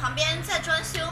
旁边在装修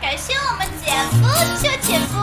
感谢我们姐夫，谢我姐夫。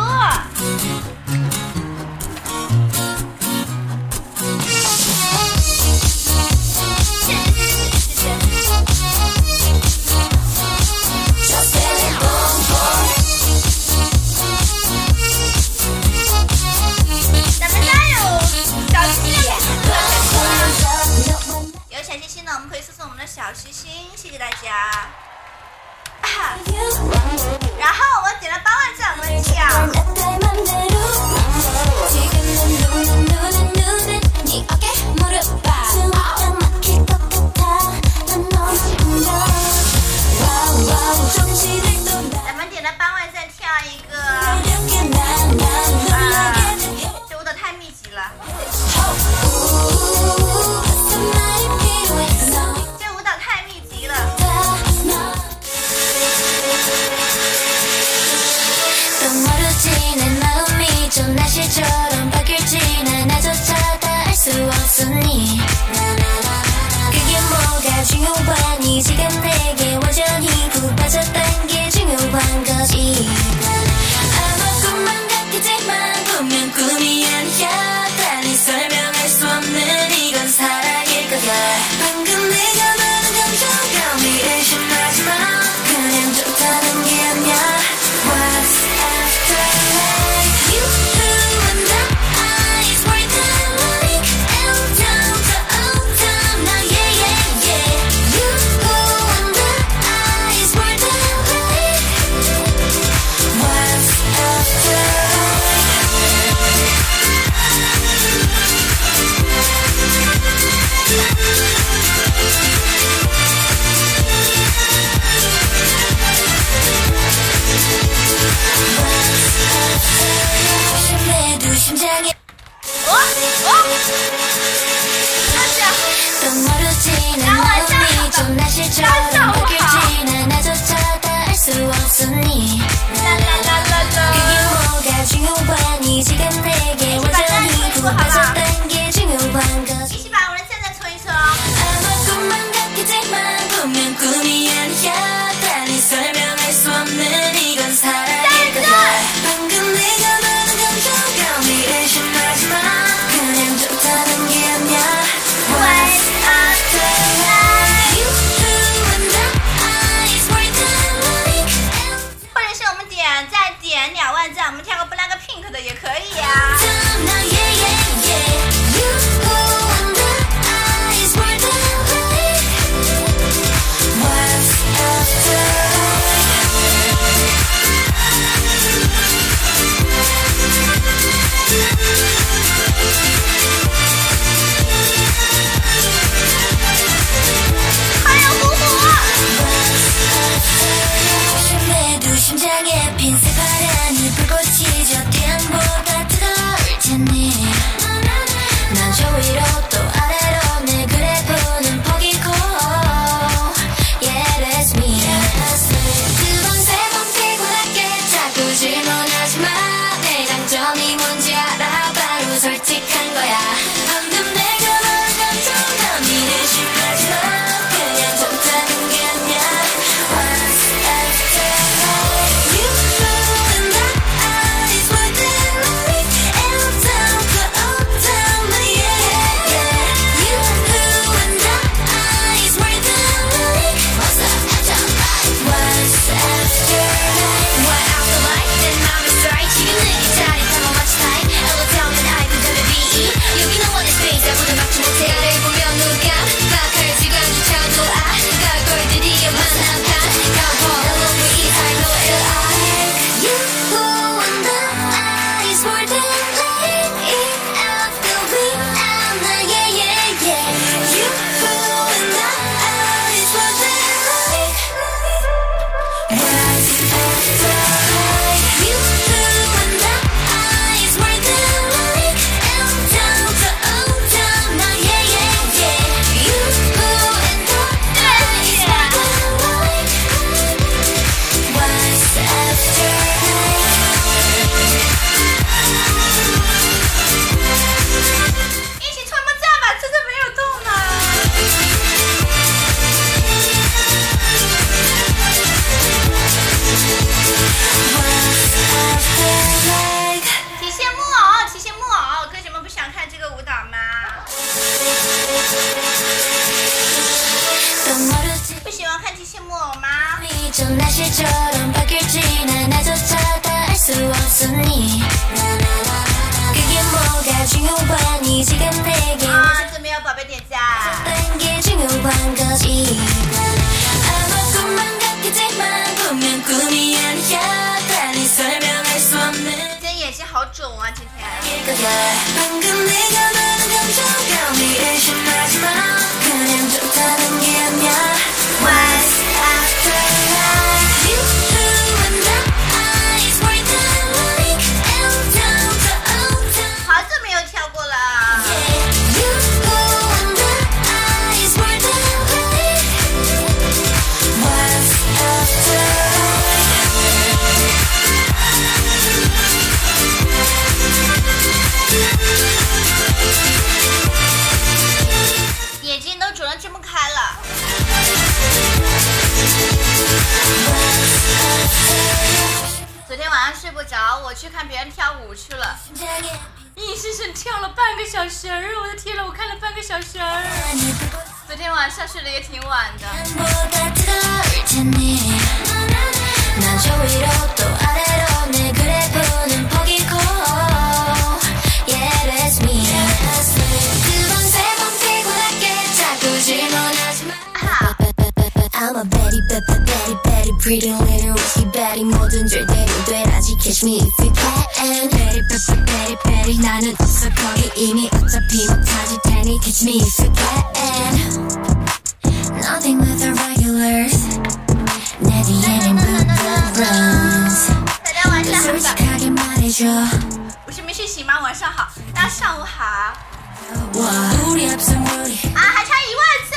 pepper patty patty pretty little risky patty 모든 절대로 되라지 catch me if you can patty pepper patty patty 나는 없어 거기 이미 어차피 못하지 테니 catch me if you can nothing with the regulars. 내 뒤에는 blue blue blues 솔직하게 말해줘. 우시미시시마 晚上好大家上午好啊还差一万次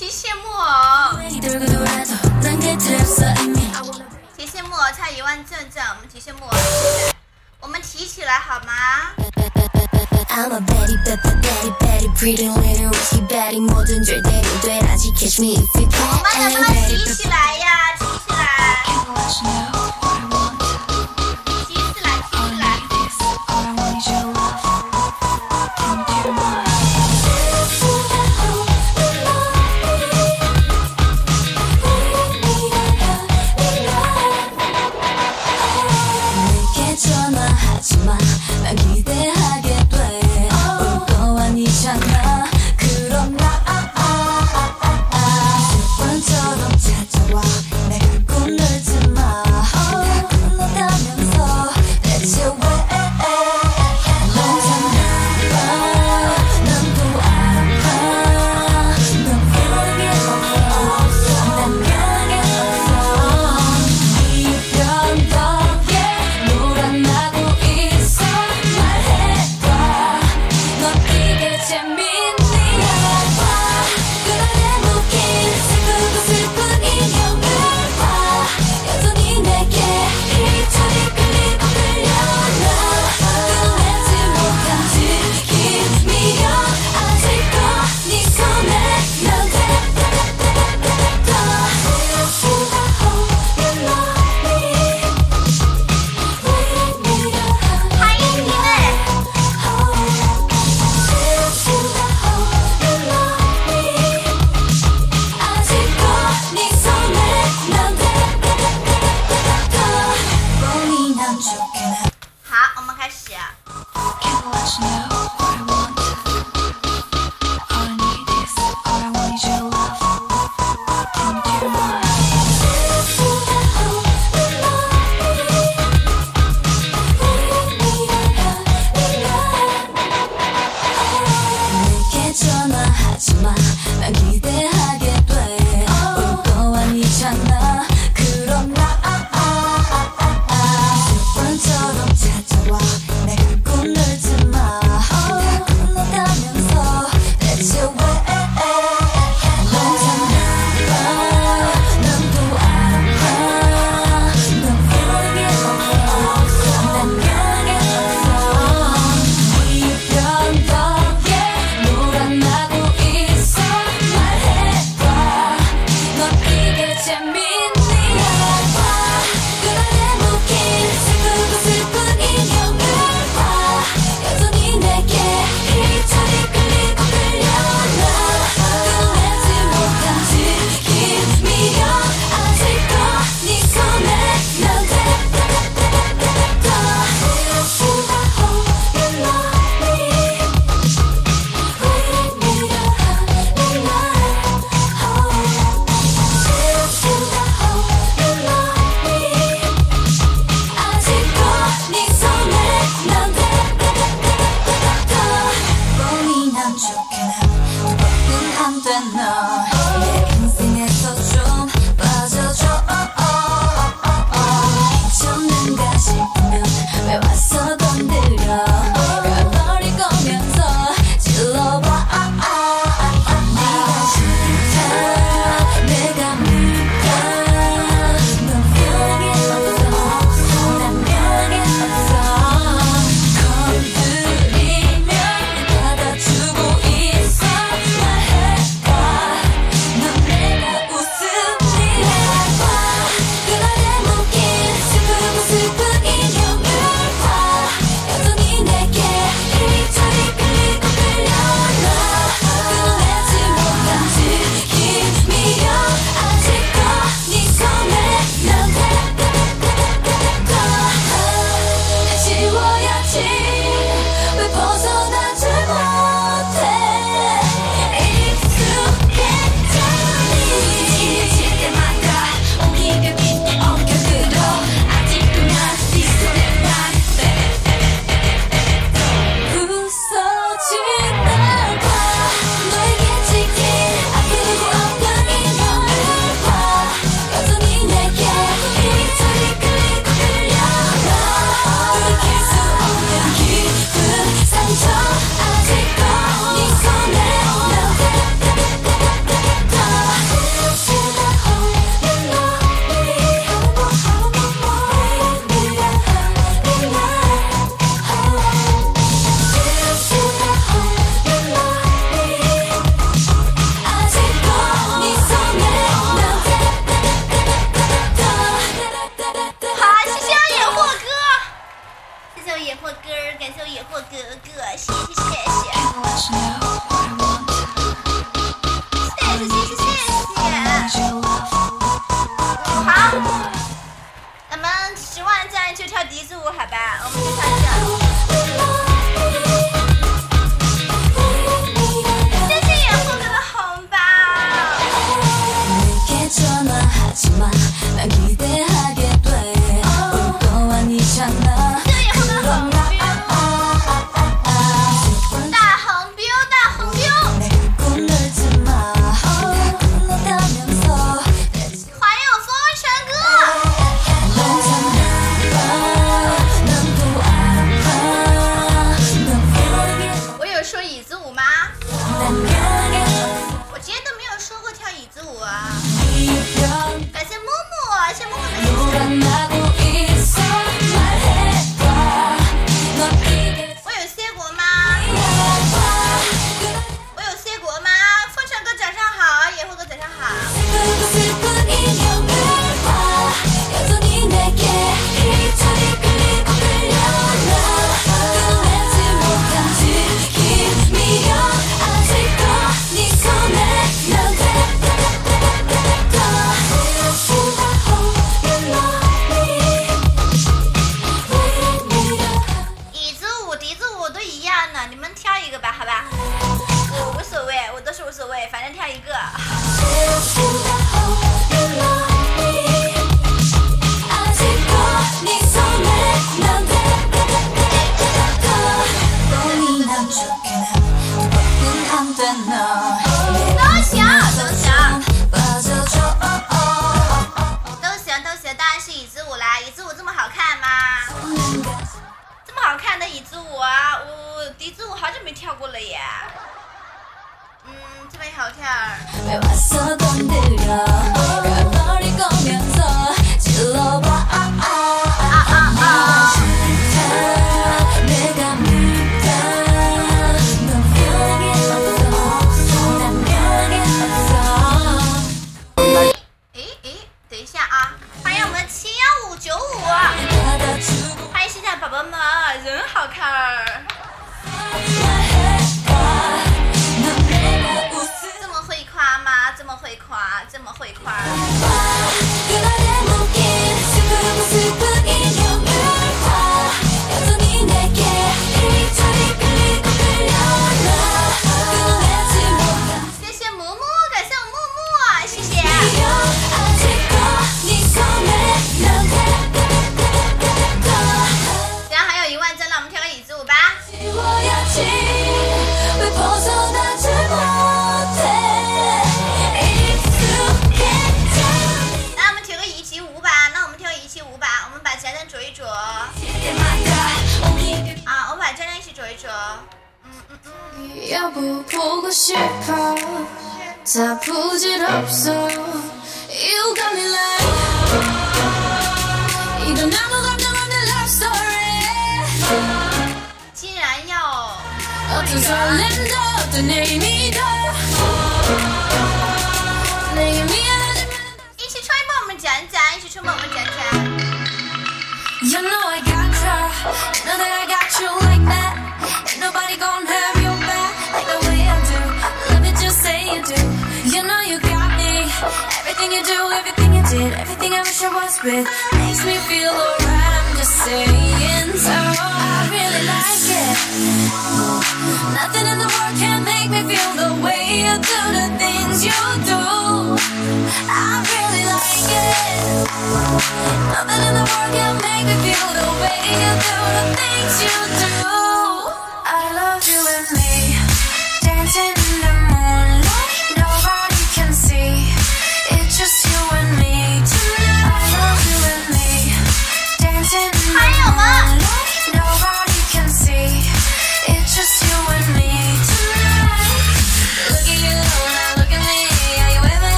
提线木偶。提线木偶差一万正正，我们提线木偶，我们提起来好吗？I'm a baddie, baddie baddie, pretty little rusty baddie, more than your daddy. Catch me if you can. 我们能不能提起来呀？提起来。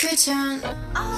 High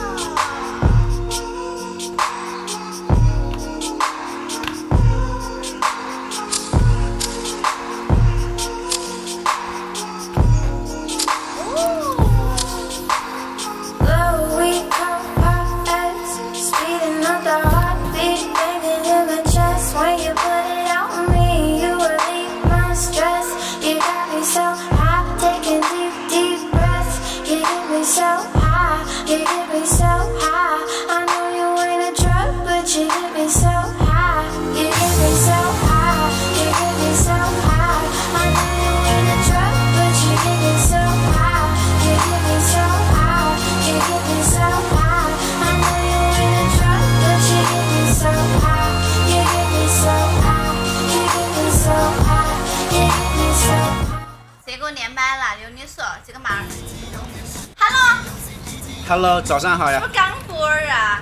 Hello，早上好呀是刚播儿啊？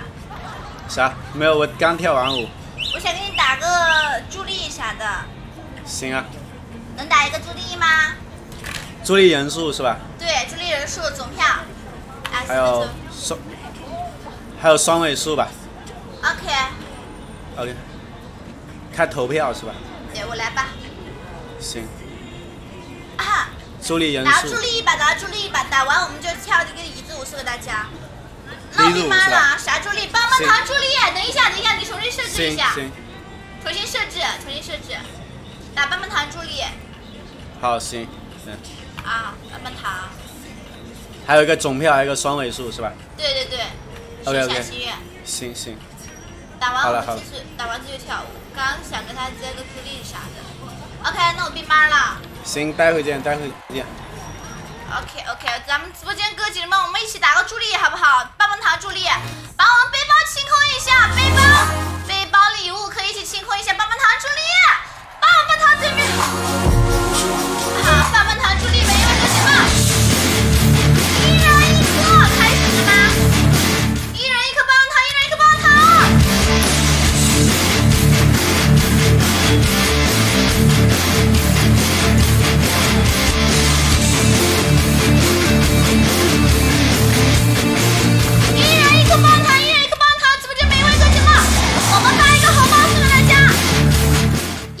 啥？没有，我刚跳完舞。我想给你打个助力啥的，行啊，能打一个助力吗？助力人数是吧？对，助力人数总票。啊，还有双，还有双位数吧 OK，？OK。开投票是吧？对我来吧。行，啊，助力人打数助力一把，打助力一把，打完我们就跳这个椅子舞，送给大家。那我闭麦了，吧啥助力？棒棒糖助力！等一下，等一下，你重新设置一下，重新设置，重新设置，打棒棒糖助力好行，行，啊，棒棒糖，还有一个总票，还有一个双位数是吧？对对对，OK，OK 心愿。行行，打完我们继续，打完继续跳舞。刚刚想跟他接个助力啥的。OK，那我闭麦了。行，待会见，待会见。OK OK，咱们直播间哥姐们，我们一起打个助力好不好？棒棒糖助力，把我们背包清空一下，背包背包礼物可以一起清空一下，棒棒糖助力，棒棒糖对面，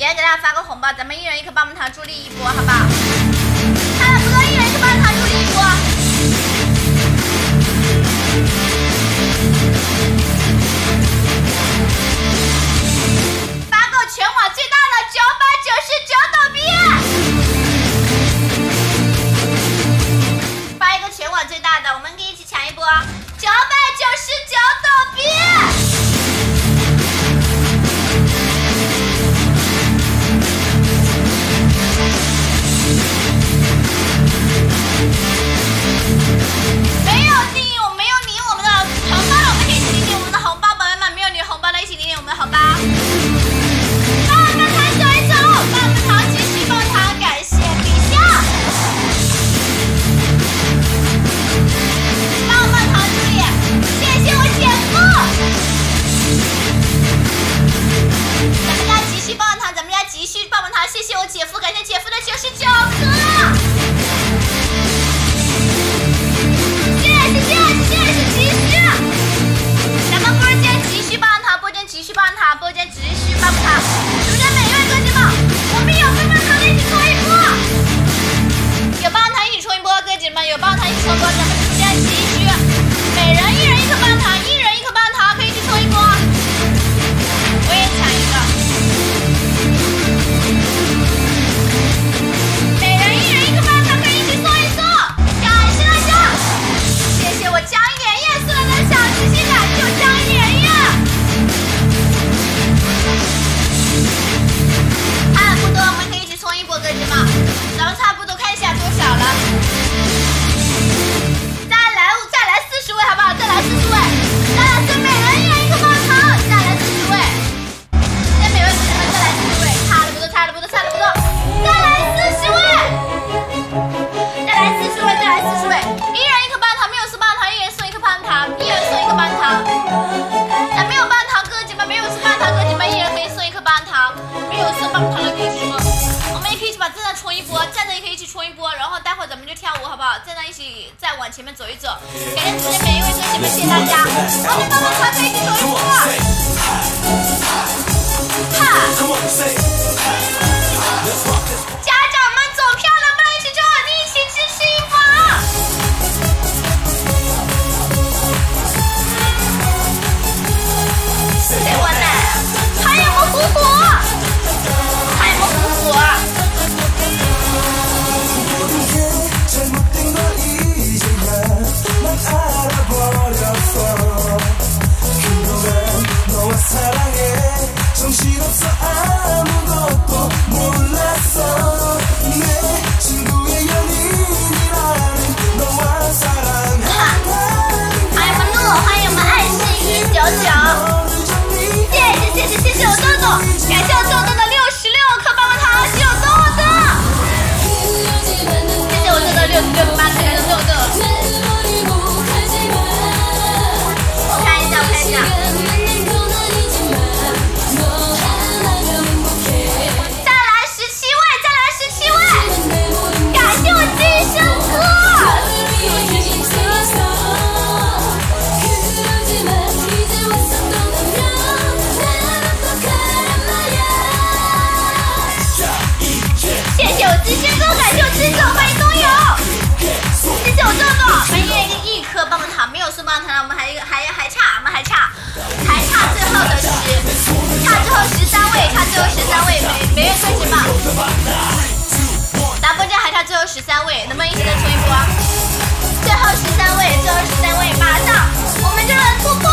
来给大家发个红包，咱们一人一颗棒棒糖助力一波，好不好？看了不都，一人一颗棒棒糖助力一波。发个全网最大的九谢我姐夫，感谢姐夫的九十九颗。谢谢谢谢谢谢急需。咱们播间急需棒棒糖，播间急需棒棒糖，播间急需棒棒糖。直播间每一位哥姐们，我们有棒棒糖的一起冲一波。有棒棒糖一起冲一波，哥姐们有棒棒糖一起冲一波，咱们冲一波站着也可以一起冲一波然后待会咱们就跳舞好不好在着一起再往前面走一走感谢直播间每一位哥哥姐姐们谢谢大家我们帮帮团队一起走一波哈家长们走票能不能一起冲？你一起支持一波啊谁玩呢还有蘑菇湖还有蘑菇湖 날아버렸어 그놈의 너 와？사랑 해 정신없어 아. 最后十三位每每人三千磅 www 还差最后十三位能不能一起再冲一波最后十三位最后十三位马上我们就能突破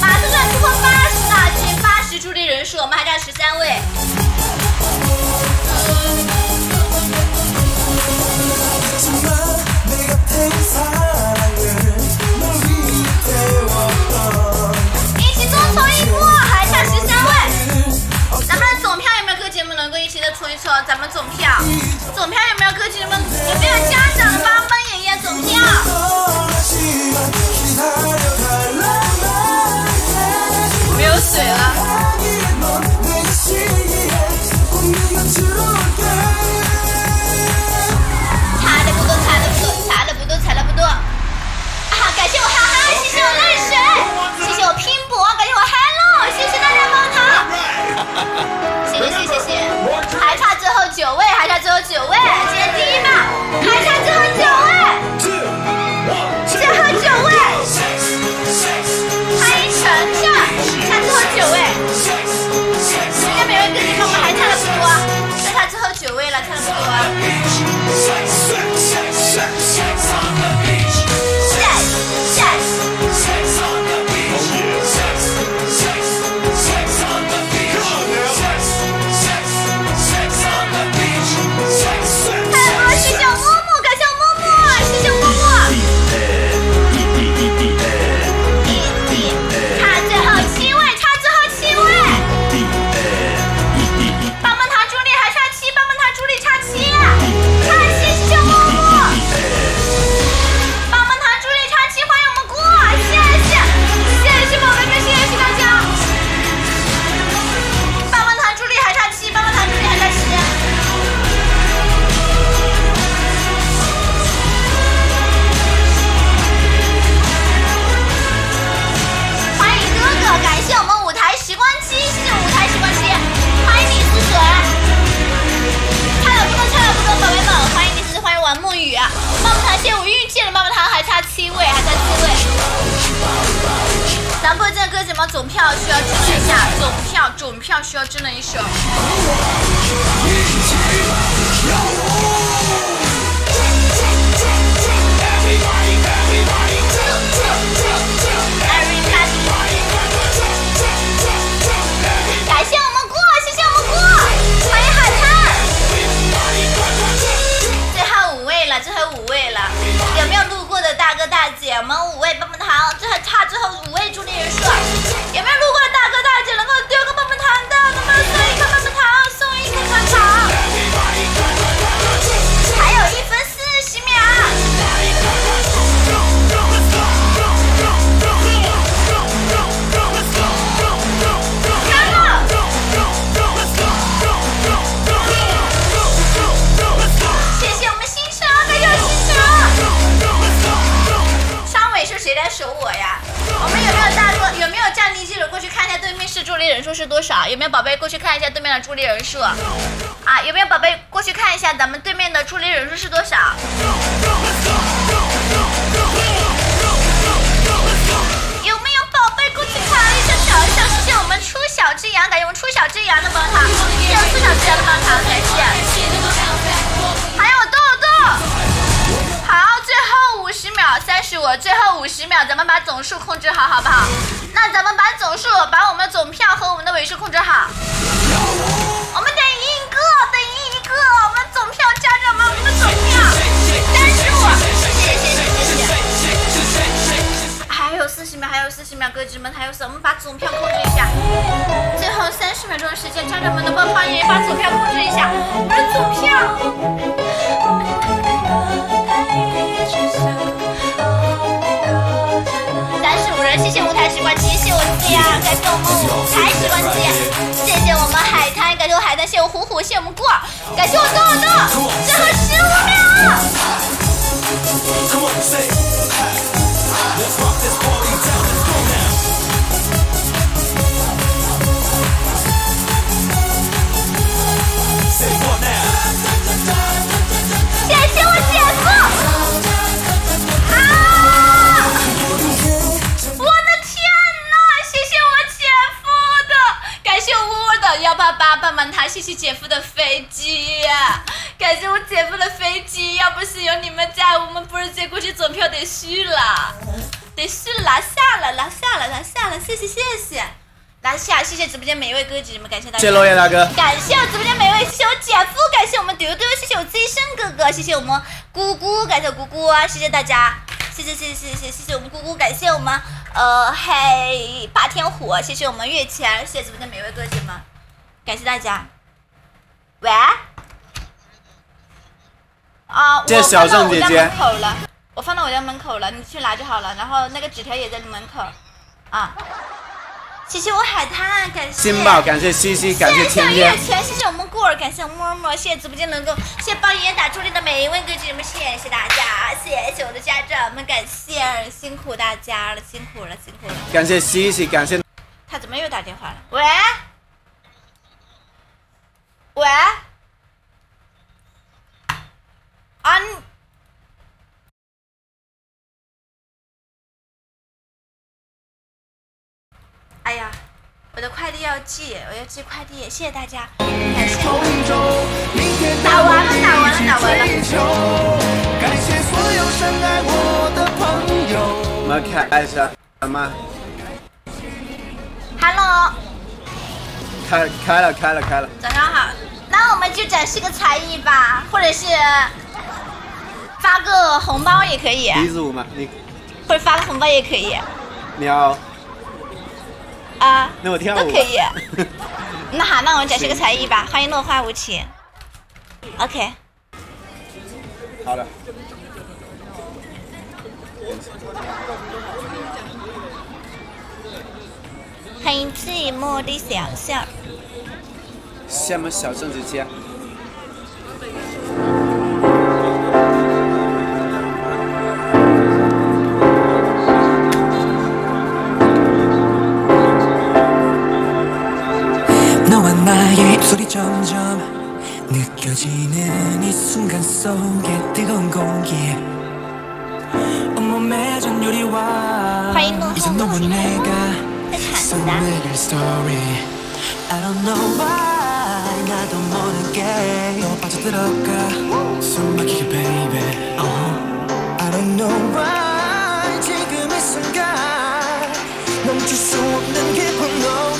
马上就能突破八十大军八十助力人数我们还差十三位一起做冲一波同一说咱们总票，总票有没有客气的？有没有家长帮帮爷爷总票？没有水了。差的不多，差的不多，差的不多，差的不多。啊，感谢我哈哈，谢谢我泪水。最后九位还差最后九位。我的幺八八棒棒糖，谢谢姐夫的飞机，感谢我姐夫的飞机，要不是有你们在，我们不是接过去总票得续了，得续了，拿下了，拿下了，拿下了，谢谢谢谢，拿下，谢谢直播间每一位哥姐姐们，感谢大家。谢谢落叶大哥。感谢我直播间每一位，谢谢我姐夫，感谢我们丢丢，谢谢我资深哥哥，谢谢我们姑姑，感谢我姑姑啊，谢谢大家，谢谢谢谢谢谢谢谢我们姑姑，感谢我们呃嘿霸天虎，谢谢我们月钱，谢谢直播间每位哥姐们，感谢大家。喂？啊，我放到我家郑姐姐门口了，我放到我家门口了，你去拿就好了，然后那个纸条也在你门口，啊。谢谢我海滩，感谢新宝，感谢西西，感谢天月天，全，谢谢我们顾儿，感谢默默，谢谢直播间能够，谢谢帮爷爷打助力的每一位哥姐们，谢谢大家，谢谢我的家长们，感谢辛苦大家了，辛苦了，辛苦了。感谢西西，感谢他怎么又打电话了？喂，喂，啊。哎呀，我的快递要寄，我要寄快递，谢谢大家，感谢。打完了，打完了，打完了。感谢所有深爱我的朋友。我们开一下什么？Hello，开开了开了开了，早上好。那我们就展示个才艺吧，或者是发个红包也可以，鼻子舞嘛，你或者发个红包也可以你要啊，那我跳舞都可以。那好，那我们展示个才艺吧。欢迎落花无情。OK，好了，很寂寞的小巷。什么小镇子街？欢迎光顾我们。 간다 I don't know why 나도 모르게 너 빠져들어가 숨막히게 baby uh-huh. I don't know why 지금 이 순간 멈출 수 없는 기분 너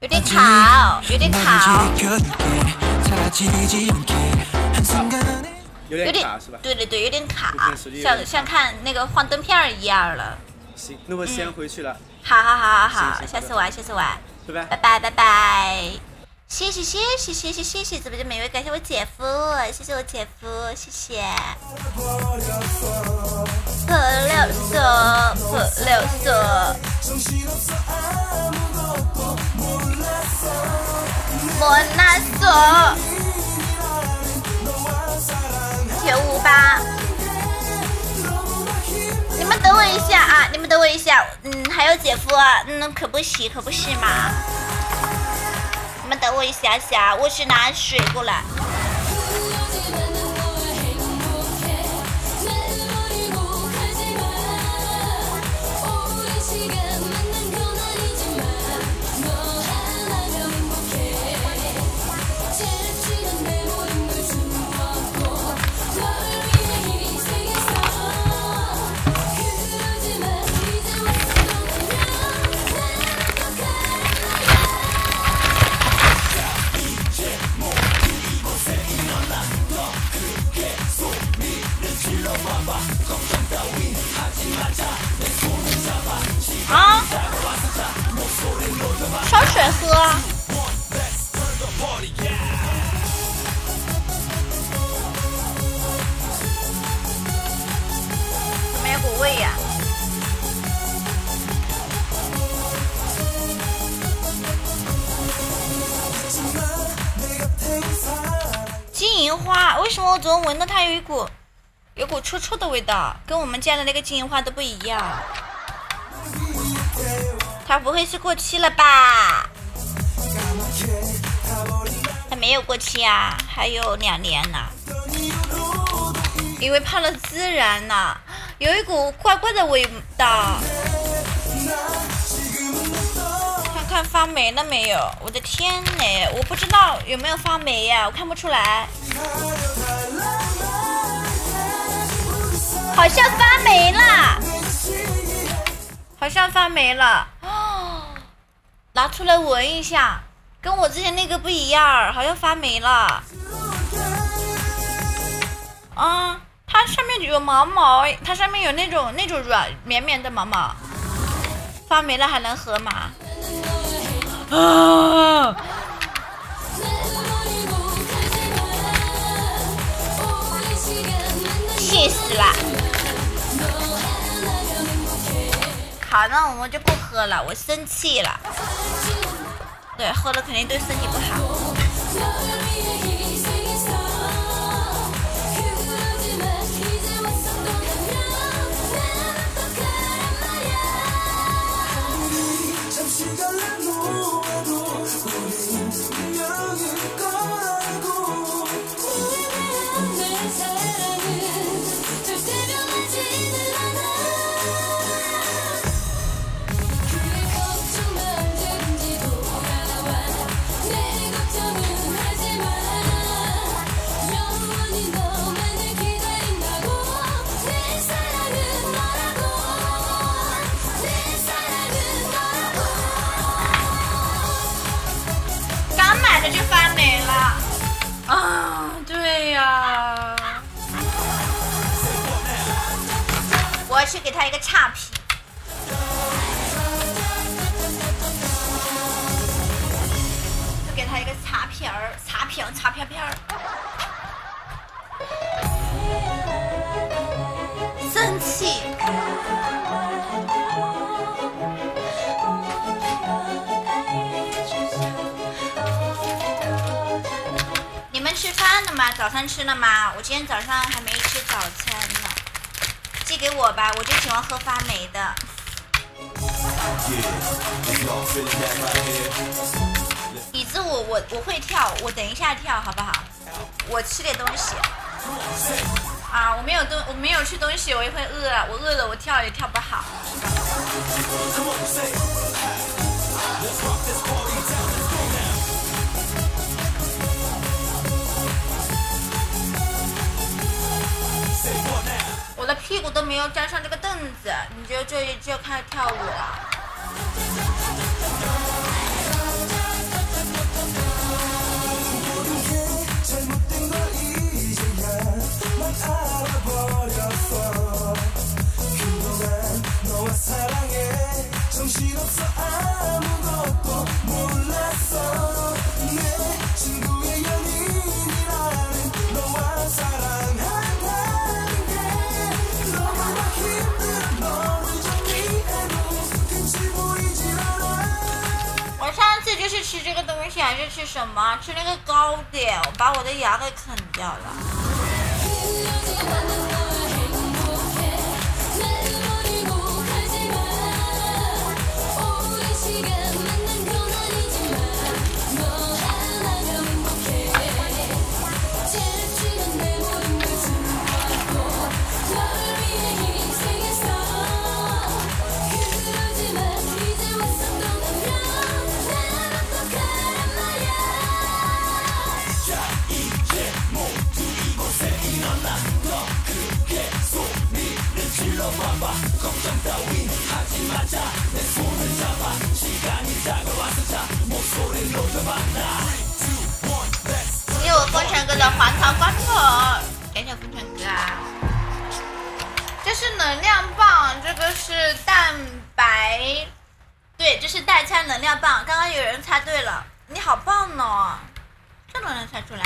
有点卡，有点卡，有点卡是吧？对对对，有点卡，像像看那个幻灯片一样了。行，那我先回去了。好好好好好，下次玩，下次玩。拜拜拜拜。谢谢谢谢谢谢谢谢直播间每位，感谢我姐夫，谢谢我姐夫，谢谢。破六锁，破六锁。莫纳索，九五八。你们等我一下啊！你们等我一下，嗯，还有姐夫啊，嗯，可不行，可不是嘛。你们等我一下下，我去拿水过来。水喝。怎么有股味呀、金银花，为什么我总闻到它有一股有股臭臭的味道，跟我们家的那个金银花都不一样？它不会是过期了吧？它没有过期啊，还有两年呢。因为泡了孜然呢，有一股怪怪的味道。看看发霉了没有？我的天呐，我不知道有没有发霉呀、我看不出来。好像发霉了，好像发霉了。哦，拿出来闻一下，跟我之前那个不一样，好像发霉了。啊，它上面有毛毛，它上面有那种那种软绵绵的毛毛，发霉了还能喝吗？啊！气死了！好，那我们就不喝了，我生气了。对，喝了肯定对身体不好。我要去给他一个差评。就给他一个擦片儿，擦片，擦片片儿。生气。你们吃饭了吗？早餐吃了吗？我今天早上还没吃早餐，给我吧，我就喜欢喝发霉的。椅子我我我会跳，我等一下跳好不好？我吃点东西。啊，我没有东，我没有吃东西，我也会饿，我饿了我跳也跳不好。我的屁股都没有沾上这个凳子，你就就就开始跳舞了。吃这个东西，还是吃什么？吃那个糕点，我把我的牙给啃掉了。风尘哥的黄桃罐头，感谢风尘哥啊！这是能量棒，这个是蛋白，对，这是代餐能量棒。刚刚有人猜对了，你好棒呢，这都能猜出来。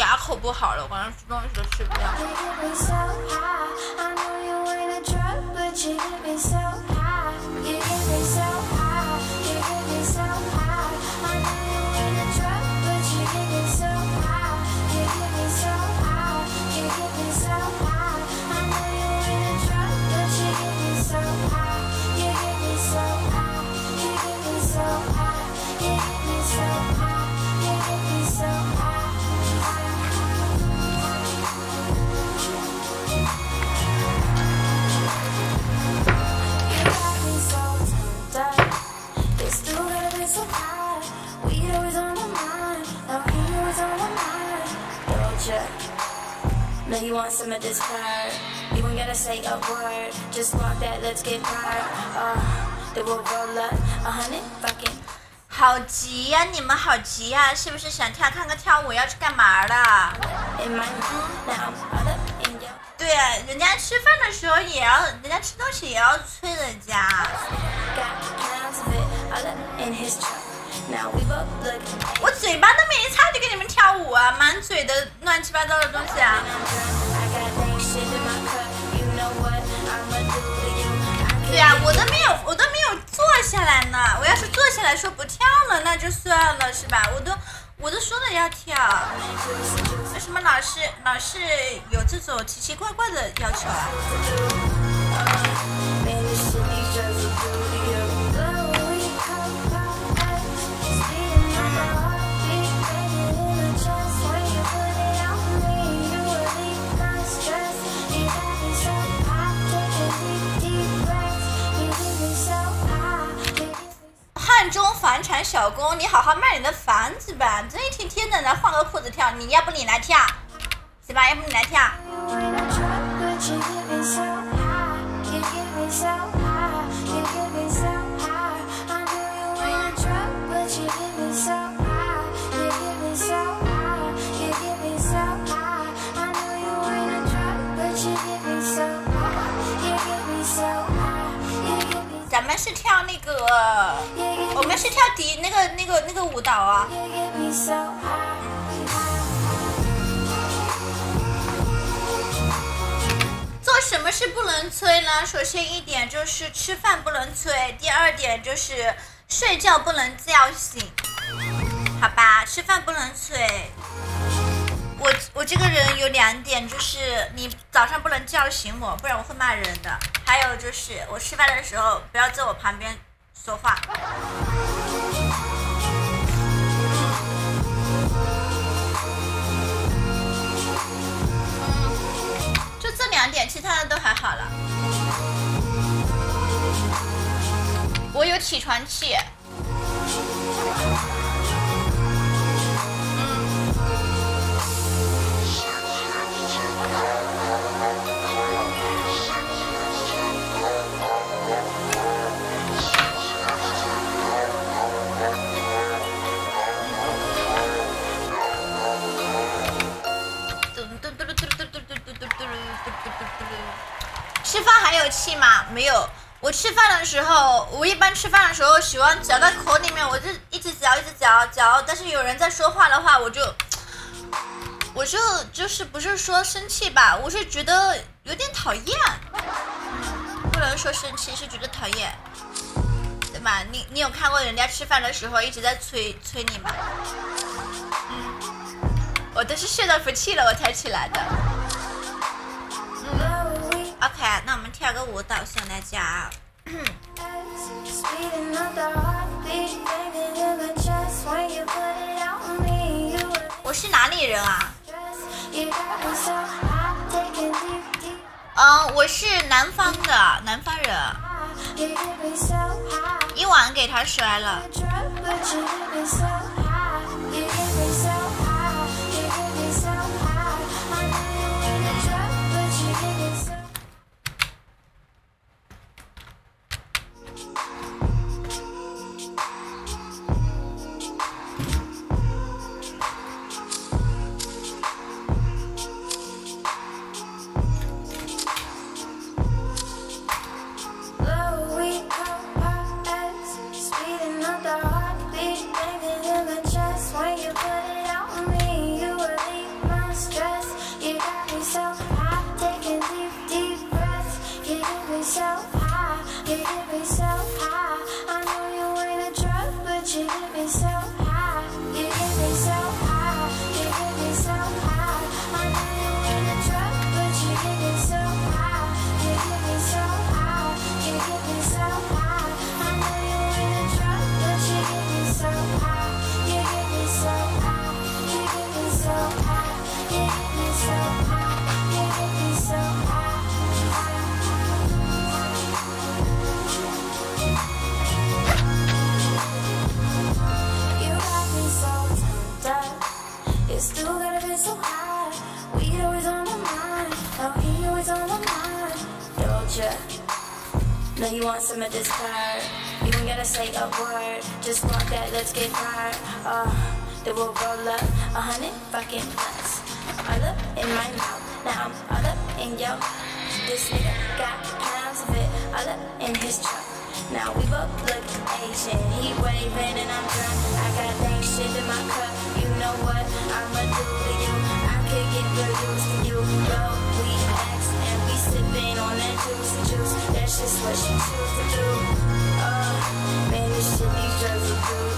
牙口不好了，晚上吃东西都吃不了。Now you want some of this fire? You ain't gotta say a word. Just walk that, let's get fired. Uh, then we'll roll up a hundred fucking. 好急呀、你们好急呀、是不是想跳看个跳舞要去干嘛的？In my room, now I'm all up in your 对啊，人家吃饭的时候也要，人家吃东西也要催人家。我嘴巴都没擦就给你们跳舞啊满嘴的乱七八糟的东西啊。对啊我都没有我都没有坐下来呢我要是坐下来说不跳了那就算了是吧？我都我都说了要跳。为什么老是老是有这种奇奇怪怪的要求啊？汉中房产小工，你好好卖你的房子吧！这一天天的来换个裤子跳，你要不你来跳，行吧？要不你来跳。咱们是跳那个，我们是跳迪那个那个那个舞蹈啊。做什么事不能催呢？首先一点就是吃饭不能催，第二点就是睡觉不能叫醒，好吧？吃饭不能催。我我这个人有两点，就是你早上不能叫醒我，不然我会骂人的。还有就是我吃饭的时候不要在我旁边说话。就这两点，其他的都还好了。我有起床气。吃饭还有气吗？没有。我吃饭的时候，我一般吃饭的时候喜欢嚼在口里面，我就一直嚼，一直嚼嚼。但是有人在说话的话，我就，我就就是不是说生气吧，我是觉得有点讨厌。不能说生气，是觉得讨厌，对吧？你你有看过人家吃饭的时候一直在催催你吗？嗯，我都是睡到服气了我才起来的。那我们跳个舞蹈，先来家。我是哪里人啊？嗯，我是南方的，南方人。一碗给他摔了。Know you want some of this part. You ain't gotta say a word. Just want that, let's get hard. Uh, then we'll roll up a hundred fucking blunts. All up in my mouth. Now I'm all up in yo. This nigga got pounds of it. All up in his truck. Now we both look Asian. He waving and I'm drunk. I got dang shit in my cup. You know what I'ma do to you? I could get used to you. Yo, just what she choose to do. Uh, maybe she be careful,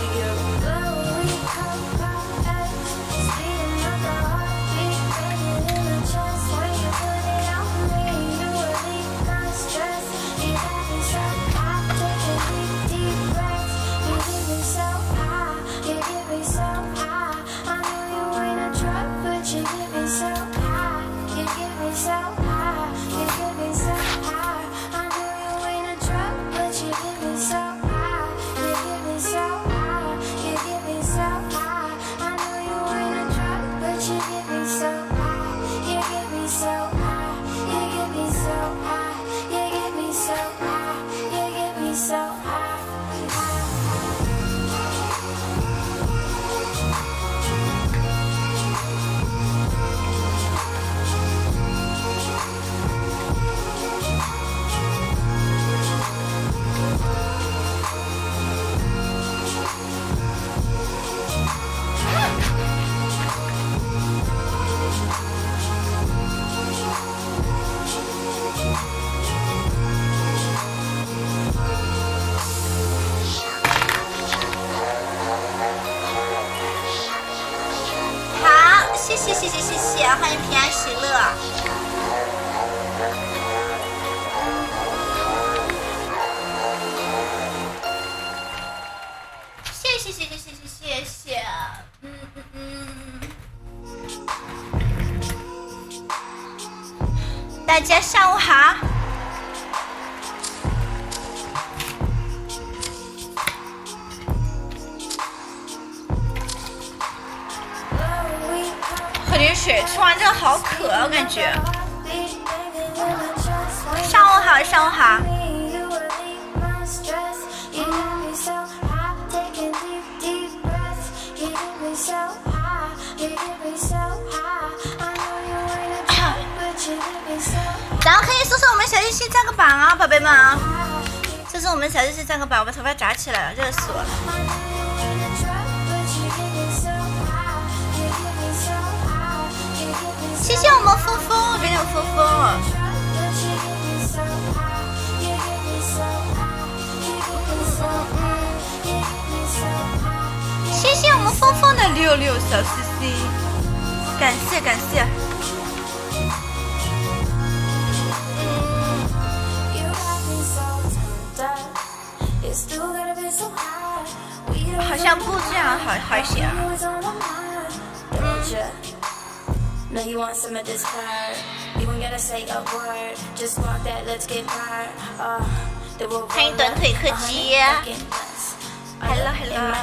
Hello Hello。my,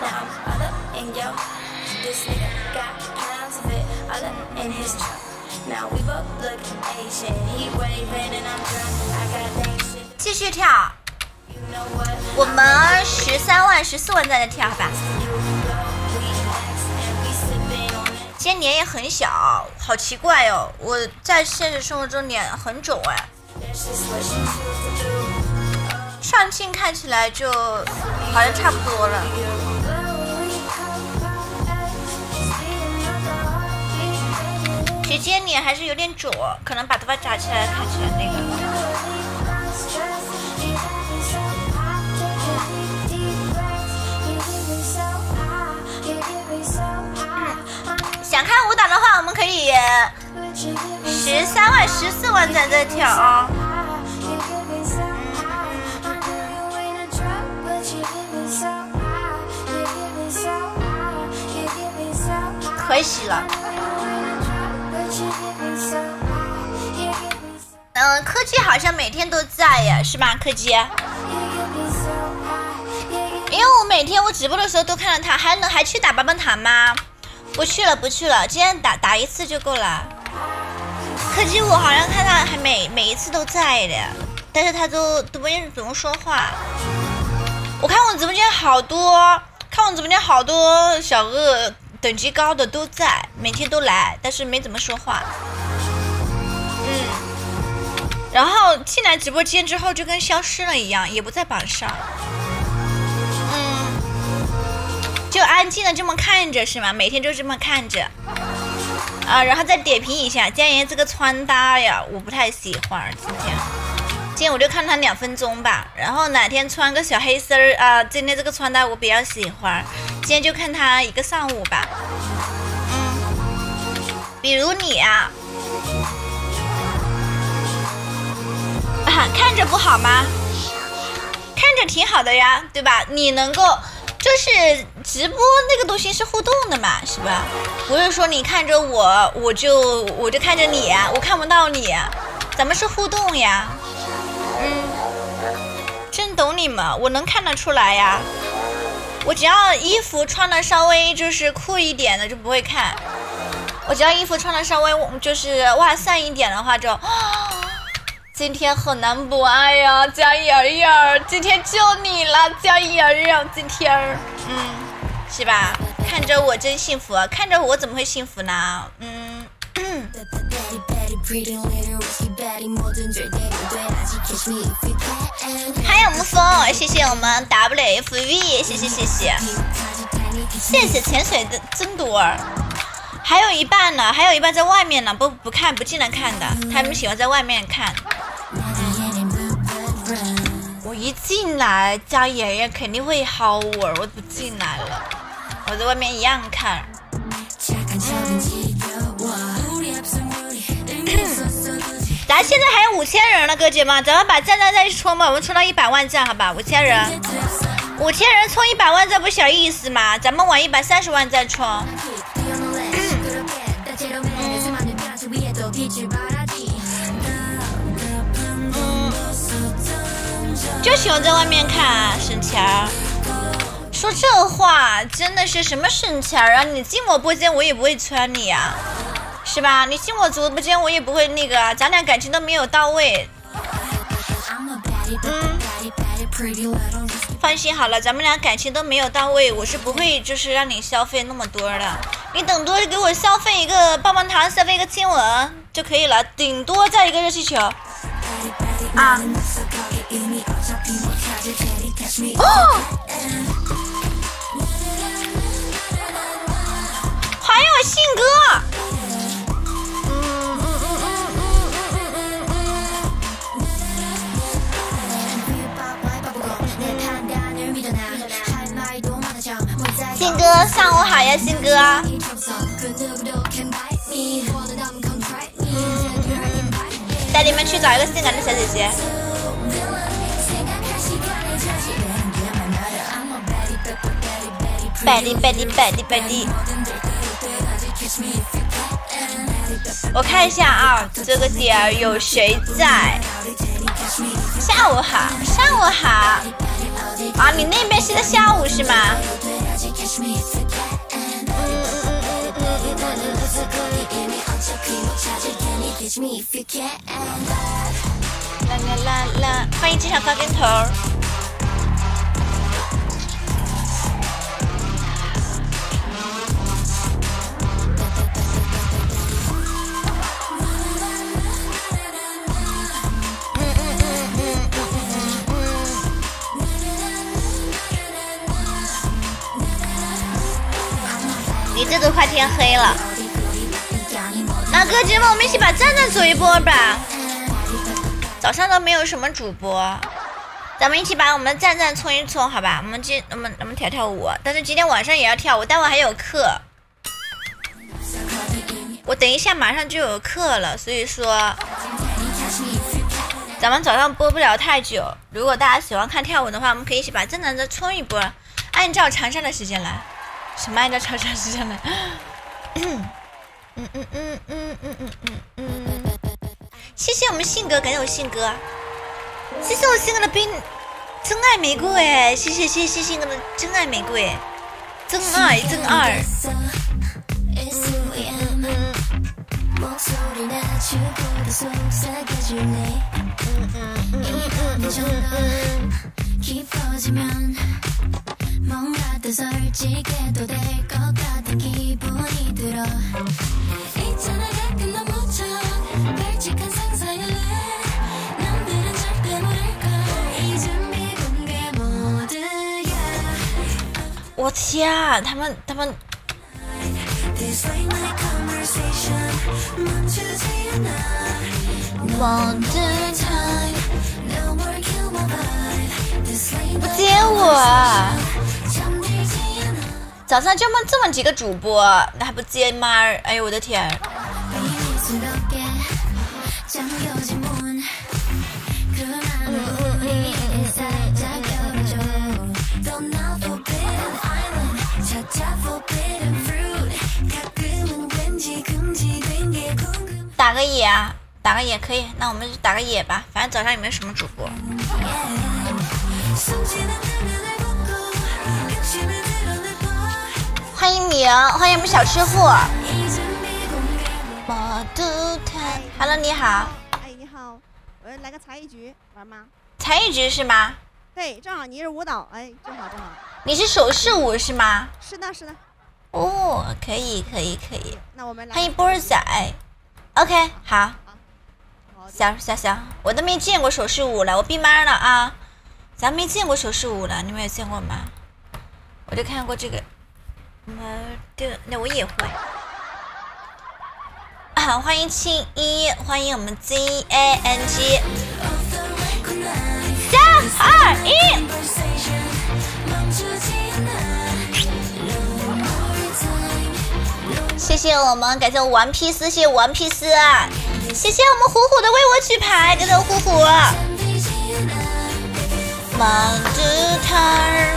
now I'm all up in yo. This nigga got pounds of it all up in his truck. Now we both look Asian. He waving and I'm drunk. I got that shit. 继续跳?我们十三万、十四万在那跳，好吧.今天脸也很小，好奇怪哦！我在现实生活中脸很肿哎，上镜看起来就好像差不多了。其实今天脸还是有点肿，可能把头发扎起来看起来那个。想看舞蹈的话，我们可以十三万、十四万赞在跳啊、可喜了。嗯，柯基好像每天都在呀，是吧，柯基？因为我每天我直播的时候都看到他，还能还去打棒棒糖吗？不去了，不去了，今天打打一次就够了。柯基我好像看他还每每一次都在的，但是他都都不愿意怎么说话。我看我直播间好多，看我直播间好多小鳄等级高的都在，每天都来，但是没怎么说话。嗯，然后进来直播间之后就跟消失了一样，也不在榜上。嗯，就安静的这么看着是吗？每天就这么看着。啊，然后再点评一下江爷这个穿搭呀，我不太喜欢今天。今天我就看他两分钟吧，然后哪天穿个小黑丝儿啊，今天这个穿搭我比较喜欢。今天就看他一个上午吧。嗯，比如你啊，啊看着不好吗？看着挺好的呀，对吧？你能够就是直播那个东西是互动的嘛，是吧？不是说你看着我，我就我就看着你，我看不到你，咱们是互动呀。嗯，真懂你们，我能看得出来呀。我只要衣服穿的稍微就是酷一点的就不会看，我只要衣服穿的稍微就是哇散一点的话就。今天很难不爱呀，江妍妍，今天就你了，江妍妍，今天儿，嗯，是吧？看着我真幸福，看着我怎么会幸福呢？嗯，还有沐风，谢谢我们 WFV，谢谢谢谢，谢谢潜水的真多儿，还有一半呢，还有一半在外面呢，不不看不进来看的，他们喜欢在外面看。我一进来，家爷爷肯定会薅我，我不进来了，我在外面一样看。咱现在还有五千人了，哥姐们，咱们把赞赞再去冲吧，我们冲到一百万赞，好吧？五千人，五千人冲一百万赞不小意思吗？咱们往一百三十万赞冲。就喜欢在外面看啊，省钱儿。说这话真的是什么省钱儿啊？你进我播间，我也不会穿你呀、是吧？你进我直播间，我也不会那个啊，咱俩感情都没有到位。嗯，放心好了，咱们俩感情都没有到位，我是不会就是让你消费那么多的。你等多给我消费一个棒棒糖，消费一个亲吻就可以了，顶多再一个热气球。啊！哦，欢迎我好呀，信哥。带你们去找一个性感的小姐姐。百丽百丽百丽百丽。我看一下啊，这个点儿有谁在？下午好，上午好。啊，你那边是在下午是吗？啦啦啦啦！欢迎机场高跟头儿。你这都快天黑了。哥姐们，我们一起把赞赞走一波吧。早上都没有什么主播，咱们一起把我们的赞赞冲一冲，好吧？我们今我们我们跳跳舞，但是今天晚上也要跳舞，待会还有课。我等一下马上就有课了，所以说咱们早上播不了太久。如果大家喜欢看跳舞的话，我们可以一起把赞赞再冲一波，按照长沙的时间来。什么按照长沙时间来？嗯嗯嗯嗯嗯嗯嗯嗯。谢谢我们信哥，感谢我信哥，谢谢我信哥的冰真爱玫瑰，谢谢谢谢信哥的真爱玫瑰，真爱真爱。 깊어지면 뭔가 더 솔직해도 될 것 같은 기분이 들어. 있잖아 가끔 너무 척 발칙한 상상을 해 남들은 절대 모를걸. 이 준비 공개 모드야. 我天他们他们 This late night conversation 멈추지 않아. 모든 time No more kill my vibe 不接我。早上就么这么几个主播，那还不接吗？哎呦我的天！打个野啊，打个野可以，那我们就打个野吧。反正早上也没什么主播。欢迎明，欢迎我们小吃货。Hello，你好。哎，你好，我来个才艺局玩吗？才艺局是吗？对，正好你是舞蹈，哎，正好正好。你是手势舞是吗？是的，是的。哦，可以可以可以。那我们来。欢迎波儿仔。OK，好。好行行行，我都没见过手势舞了，我闭麦了啊！咱没见过手势舞了，你们有见过吗？我就看过这个，呃，对，那我也会。欢迎青一，欢迎我们 Z A N G。三二一。谢谢我们，感谢我顽皮丝，谢谢顽皮丝，谢谢我们虎虎的为我举牌，感谢虎虎。满地摊儿。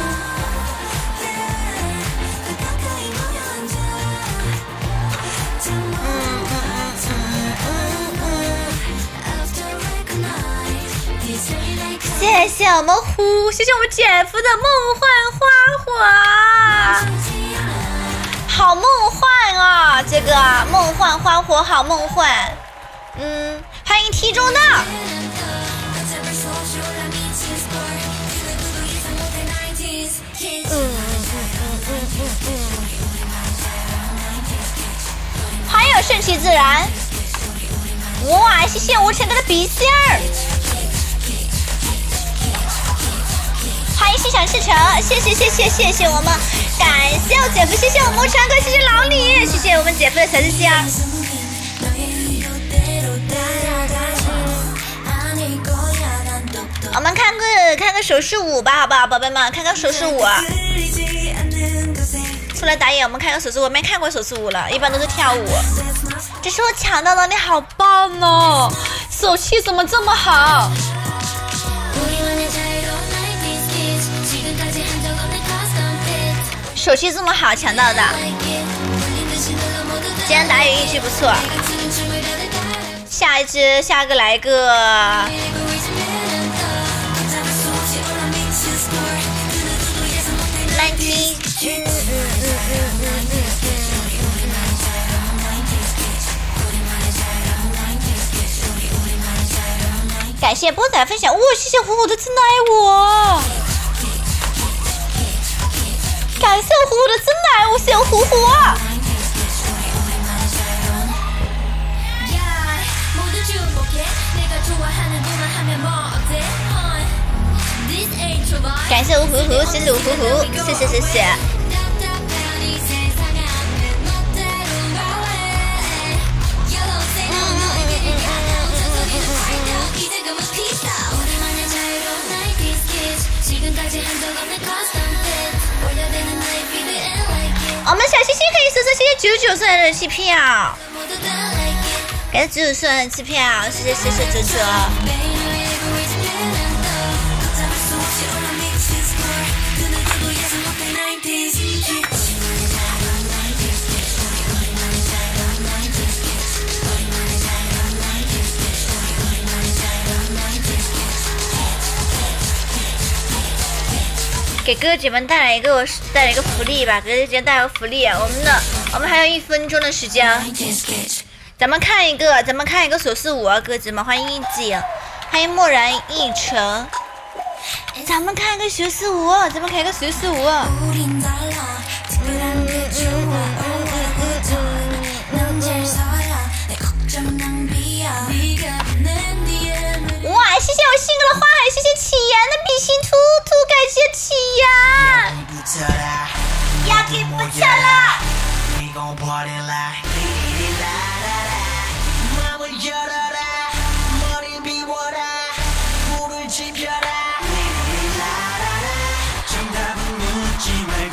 谢谢我们虎，谢谢我们姐夫的梦幻花火。好梦幻啊，这个梦幻花火好梦幻。嗯，欢迎梯中的。嗯嗯嗯嗯嗯欢迎顺其自然。哇谢谢无尘哥的笔芯儿。欢迎心想事成谢谢谢谢谢谢我们。感谢我姐夫谢谢我们无尘哥谢谢老李谢谢我们姐夫的小心心儿我们看个看个手势舞吧，好不好，宝贝们，看个手势舞。出来打野，我们看个手势舞，我没看过手势舞了，一般都是跳舞。这是我抢到的，你好棒哦！手气怎么这么好？手气这么好，抢到的。今天打野运气不错，下一只下个来个。感谢波仔分享，哇！谢谢虎虎的真爱我，感谢虎虎的真爱我，谢谢虎虎。感谢我虎虎，谢谢我虎虎，谢谢谢谢。我们小星星可以收收谢谢九九送来的气票，感谢九九送来的气票，谢谢谢谢九九。给哥哥姐姐们带来一个带来一个福利吧，给哥姐带来个福利。我们的我们还有一分钟的时间，咱们看一个，咱们看一个手势舞啊，哥哥姐们，欢迎一景，欢迎漠然一成，咱们看一个手势舞，咱们看一个手势舞。哇，谢谢我信哥的花海，谢谢启言的心兔兔，感谢启言，要给不撤了。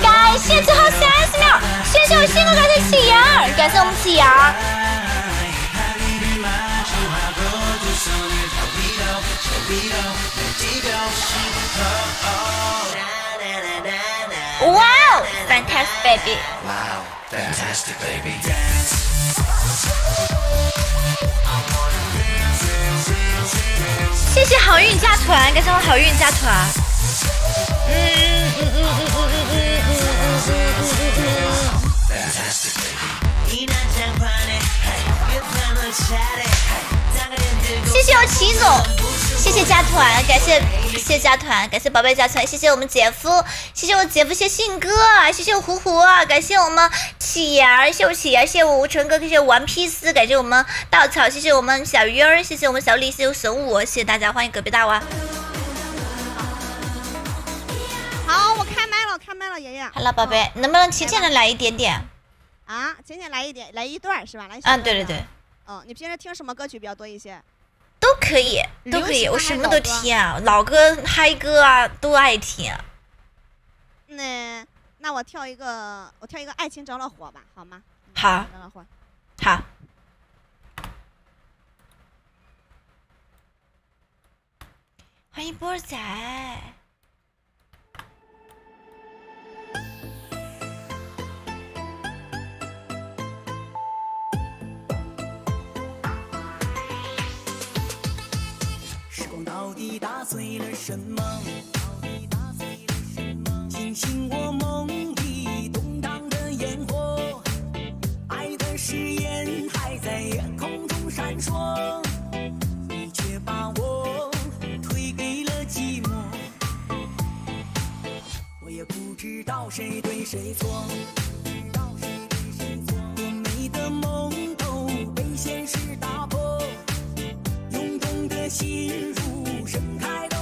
感谢最后三十秒，谢谢我信哥，感谢启言，感谢我们启言。哇哇哦，fantastic baby，谢谢好运加团，感谢我好运加团。谢谢我齐总，谢谢加团，感谢谢谢加团，感谢宝贝加团，谢谢我们姐夫，谢谢我姐夫，谢信哥，谢谢我虎虎，感谢我们启儿，谢我启儿，谢我吴成哥，谢谢我顽皮丝，感谢我们稻草，谢谢我们小鱼儿，谢谢我们小李，谢谢神武，谢谢大家，欢迎隔壁大娃。好，我开麦了，开麦了，爷爷。好了，宝贝，能不能提前的来一点点？啊，浅浅来一点，来一段是吧？来。嗯，对对对。。嗯，你平时听什么歌曲比较多一些？都可以，都可以，我什么都听啊，老歌、嗨歌啊，都爱听。那那我跳一个，我跳一个《爱情着了火》吧，好吗？好着了火。好，欢迎波仔。到底打碎了什么？惊醒我梦里动荡的烟火，爱的誓言还在夜空中闪烁，你却把我推给了寂寞。我也不知道谁对谁错，多美的梦都被现实打破。涌动的心 Cause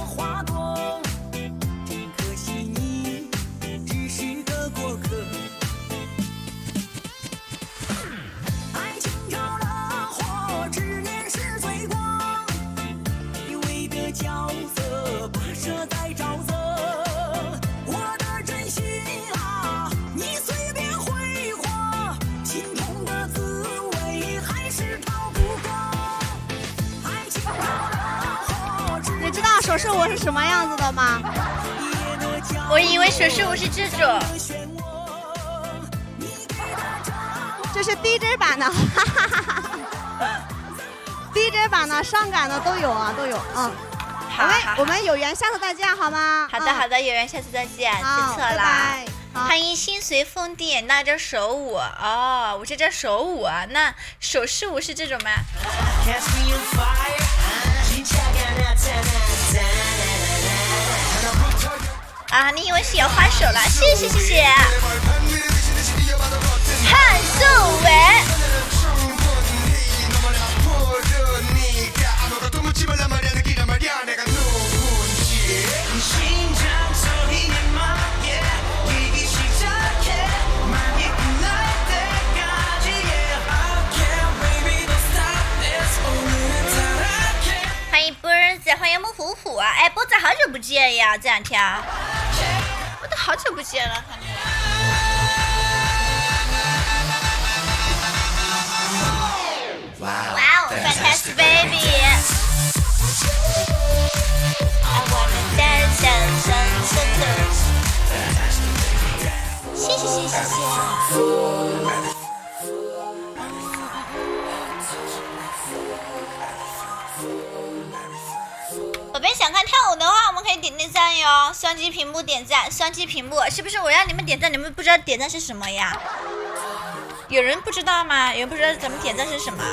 手势舞是什么样子的吗？我以为手势舞是这种，这是 DJ 版的，哈哈哈哈 DJ 版的、伤感的都有啊，都有。嗯，我们好好我们有缘下次再见好吗？嗯好的好的，有缘下次再见，记错啦。欢迎心随风电，那叫手舞哦，我这叫手舞啊。那手势舞是这种吗？啊！你以为是有花手了？谢谢谢谢。汉素文。欢迎波子，欢迎木虎虎啊！哎，波子好久不见呀，这两天。我都好久不见了。哇哦，Fantastic Baby！谢谢谢谢谢。宝贝想看跳舞的话，我们可以点点赞哟。双击屏幕点赞，双击屏幕是不是？我让你们点赞，你们不知道点赞是什么呀？有人不知道吗？有人不知道怎么点赞是什么？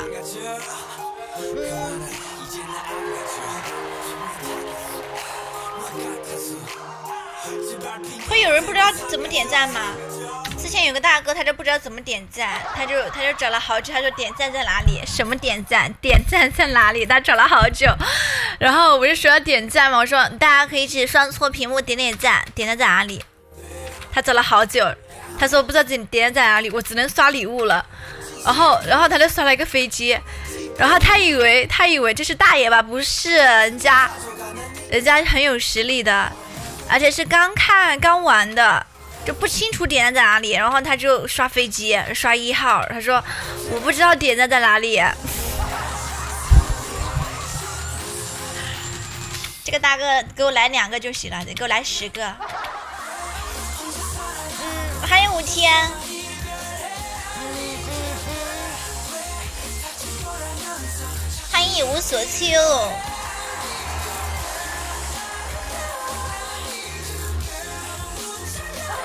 会有人不知道怎么点赞吗？之前有个大哥，他就不知道怎么点赞，他就他就找了好久，他说点赞在哪里？什么点赞？点赞在哪里？他找了好久，然后我就说要点赞嘛，我说大家可以一起双搓屏幕点点赞，点赞在哪里？他找了好久，他说不知道点点赞在哪里，我只能刷礼物了。然后然后他就刷了一个飞机，然后他以为他以为这是大爷吧？不是，人家人家很有实力的，而且是刚看刚玩的。就不清楚点赞在哪里，然后他就刷飞机，刷一号。他说我不知道点赞在哪里。这个大哥给我来两个就行了，给我来十个。嗯，还有五天。欢迎一无所求。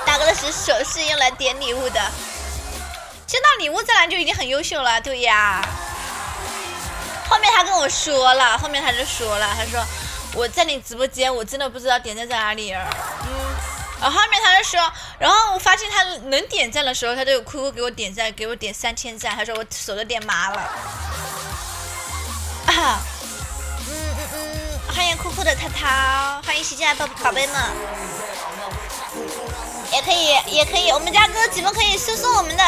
大哥的是手是用来点礼物的，接到礼物再来就已经很优秀了，对呀。后面他跟我说了，后面他就说了，他说我在你直播间，我真的不知道点赞在哪里。嗯，然后后面他就说，然后我发现他能点赞的时候，他就有 QQ 给我点赞，给我点三千赞，他说我手都点麻了。啊，嗯嗯嗯，欢迎酷酷的涛涛，欢迎新进来宝宝贝们。也可以，也可以，我们家哥几们可以送送我们的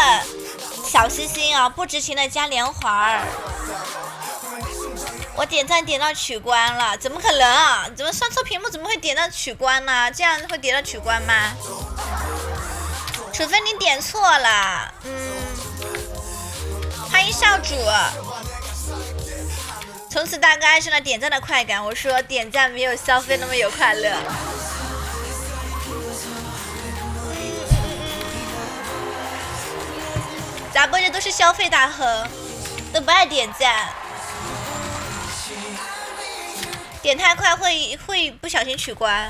小心心啊，不知情的加连环儿。我点赞点到取关了，怎么可能啊？怎么上错屏幕？怎么会点到取关呢？这样会点到取关吗？除非你点错了。嗯，欢迎少主。从此大哥爱上了点赞的快感。我说点赞没有消费那么有快乐。咱播这都是消费大亨，都不爱点赞，点太快会会不小心取关。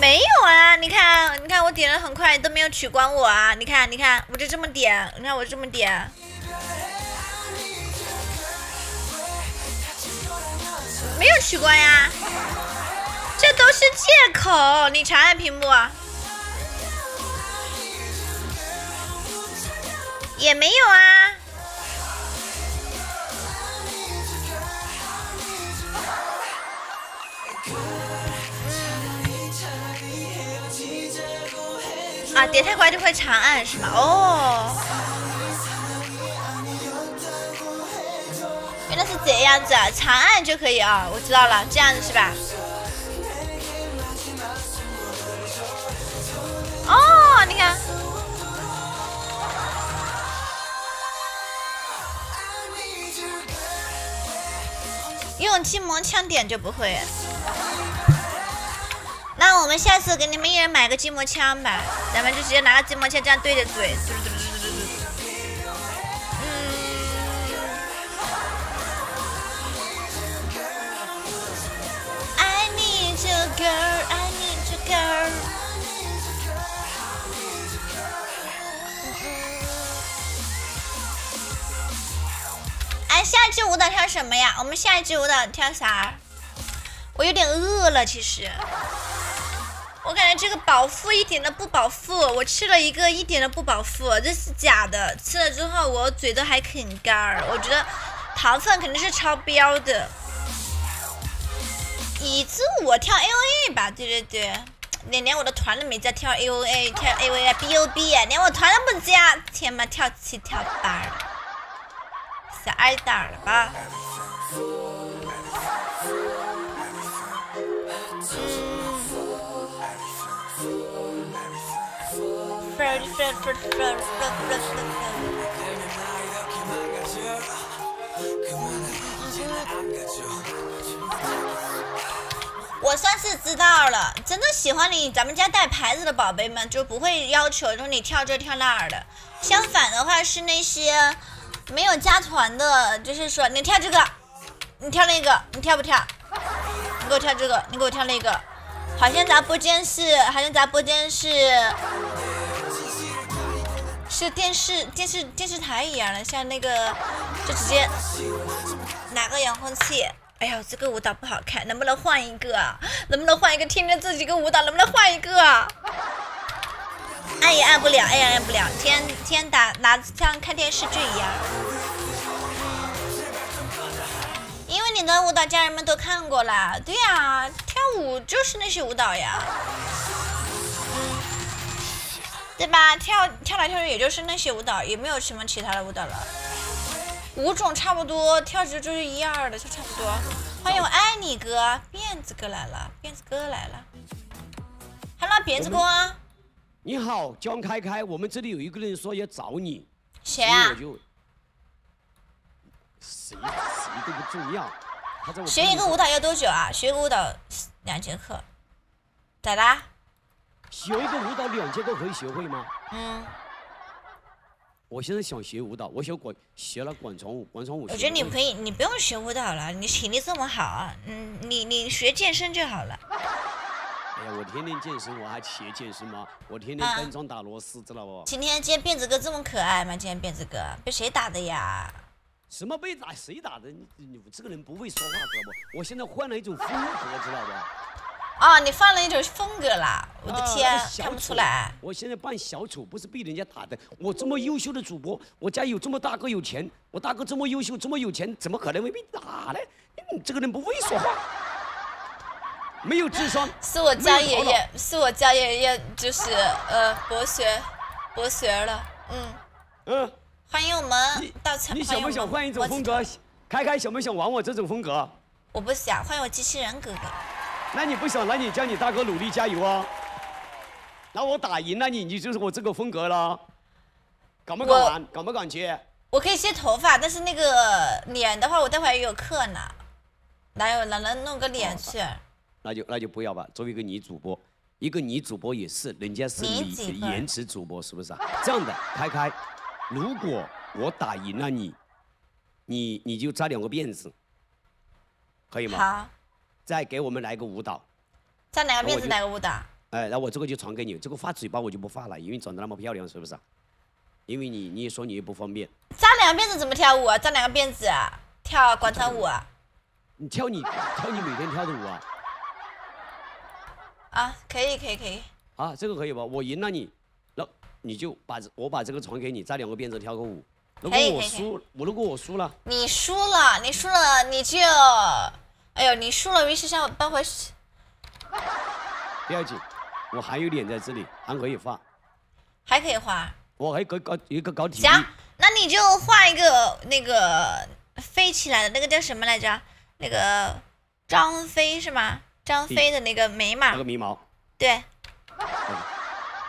没有啊，你看，你看我点的很快，都没有取关我啊！你看，你看，我就这么点，你看我这么点，没有取关呀，这都是借口。你查看屏幕。也没有啊。啊，点太快就会长按是吗？哦，原来是这样子啊，长按就可以啊，我知道了，这样子是吧？哦，你看。用筋膜枪点就不会。那我们下次给你们一人买个筋膜枪吧，咱们就直接拿个筋膜枪这样对着嘴，嘟嘟嘟嘟嘟嘟嗯。I need you, girl. I need you, girl. 哎，下一支舞蹈跳什么呀？我们下一支舞蹈跳啥？我有点饿了，其实。我感觉这个饱腹一点都不饱腹，我吃了一个一点都不饱腹，这是假的。吃了之后我嘴都还很干儿，我觉得糖分肯定是超标的。椅子舞跳 A O A 吧，对对对，连连我的团都没加，跳 A O A 跳 A O A B O B，连我团都不加，天呐跳七跳八，的挨打了吧？我算是知道了，真的喜欢你。咱们家带牌子的宝贝们就不会要求说你跳这跳那儿的，相反的话是那些。没有加团的，就是说你跳这个，你跳那个，你跳不跳？你给我跳这个，你给我跳那个。好像咱播间是，好像咱播间是是电视电视电视台一样的，像那个就直接拿个遥控器。哎呦，这个舞蹈不好看，能不能换一个？能不能换一个？听着这几个舞蹈，能不能换一个？也按不了，按也按不了，天天打拿像看电视剧一样。因为你的舞蹈家人们都看过了，对呀、跳舞就是那些舞蹈呀，对吧？跳跳来跳去也就是那些舞蹈，也没有什么其他的舞蹈了。舞种差不多，跳着就是一样的，就差不多。欢迎我爱你哥，辫子哥来了，辫子哥来了，Hello，辫子哥，你好，江开开，我们这里有一个人说要找你，谁啊我？就谁谁都不重要。他在我学一个舞蹈要多久啊？学一个舞蹈两节课，咋啦？学一个舞蹈两节课可以学会吗？嗯，我现在想学舞蹈，我学广学了广场舞，广场舞。我觉得你可以，你不用学舞蹈了，你体力这么好，嗯，你你学健身就好了。哎呀，我天天健身，我还学健身吗？我天天啊搬砖打螺丝，知道不？今天今天辫子哥这么可爱吗？今天辫子哥被谁打的呀？什么被打谁打的？你你这个人不会说话，知道不？我现在换了一种风格，知道不？啊，你换了一种风格啦！我的啊天，看不出来。我现在扮小丑，不是被人家打的。我这么优秀的主播，我家有这么大哥有钱，我大哥这么优秀，这么有钱，怎么可能会被打呢？你这个人不会说话，没有智商。是我家爷爷，是我家爷爷，就是呃博学，博学了。嗯，嗯，欢迎我们你到场。你想不想换一种风格？开开想不想玩我这种风格？我不想，欢迎我机器人哥哥。那你不想，那你叫你大哥努力加油啊！那我打赢了你，你就是我这个风格了。敢不敢玩？敢不敢接？我可以卸头发，但是那个脸的话，我待会儿也有课呢。哪有哪能弄个脸去？那就那就不要吧。作为一个女主播，一个女主播也是，人家是你你几分延迟主播，是不是啊？这样的，开开，如果我打赢了你，你你就扎两个辫子，可以吗？好，再给我们来个舞蹈，扎哪个辫子哪个舞蹈？哎，那我这个就传给你。这个发嘴巴我就不发了，因为长得那么漂亮，是不是啊？因为你你也说你也不方便，扎两个辫子怎么跳舞啊？扎两个辫子啊？跳广场舞啊？你跳你跳你每天跳的舞啊啊，可以可以可以。啊，这个可以吧？我赢了你，那你就把这我把这个传给你，扎两个辫子跳个舞。如果我输，我如果我输了，你输了，你输了，你就，哎呦，你输了，于是向我搬回去。不要紧，我还有脸在这里，还可以画，还可以画。我还搞搞一个搞体育行，，那你就画一个那个飞起来的那个叫什么来着？那个张飞是吗？张飞的那个眉毛，那个眉毛，对。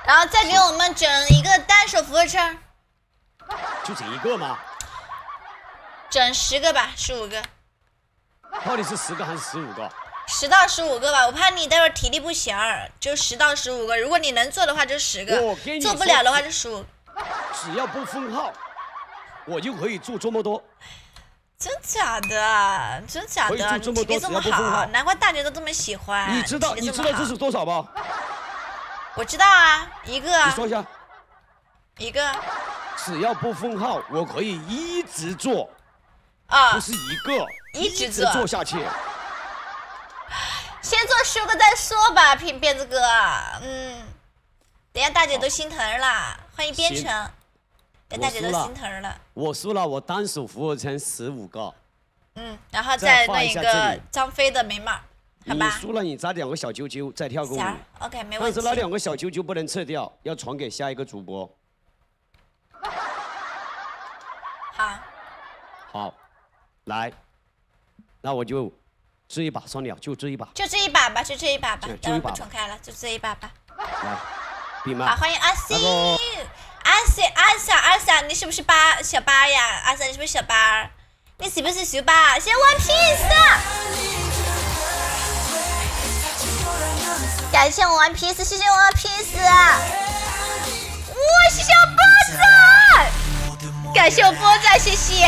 然后再给我们整一个单手俯卧撑，就整一个吗。整十个吧，十五个。到底是十个还是十五个？十到十五个吧，我怕你待会儿体力不行，就十到十五个。如果你能做的话，就十个；做不了的话就十五。只要不封号，我就可以做这么多。真假的？真假的？你体力这么好，难怪大家都这么喜欢。你知道你知道这是多少吗？我知道啊，一个你说一下，一个只要不封号，我可以一直做，啊不，是一个，一直直做做下去。先做十个再说吧，骗辫子哥。嗯，等下大姐都心疼了，欢迎编行程，等大姐都心疼了。我输了，我单手俯卧撑十五个。嗯，然后再弄一个张飞的眉毛，好你吧？输了，你扎两个小揪揪，再跳个舞。行，OK，没问题但是。那两个小揪揪不能撤掉，要传给下一个主播。好，好，来，那我就这一把算了，就这一把。就这一把吧，就这一把吧就，待会儿不就一把吧重开了，就这一把吧。来，闭麦。好，欢迎阿星那个阿西阿傻，阿傻，你是不是八小八呀？阿三，你是不是小八？你是不是小八？谢谢 One Piece，感谢我 One Piece，谢谢我 One Piece，我是小波仔，感谢我波仔，谢谢。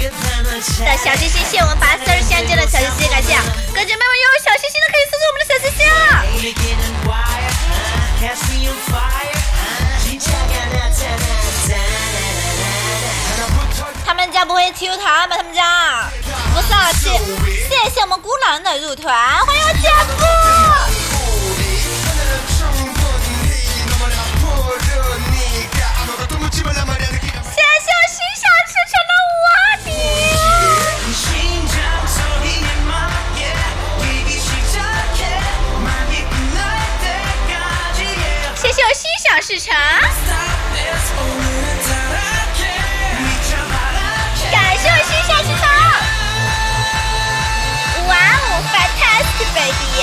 的小心心，谢我随的小心心，感谢的好妹没有小心心的可以送送我们的小心心啊他们家不会踢 see 他们家不是？谢谢谢我们孤狼的入团，欢迎我姐夫！谢 nine to 的想 can't stop 哇哦，fantastic baby！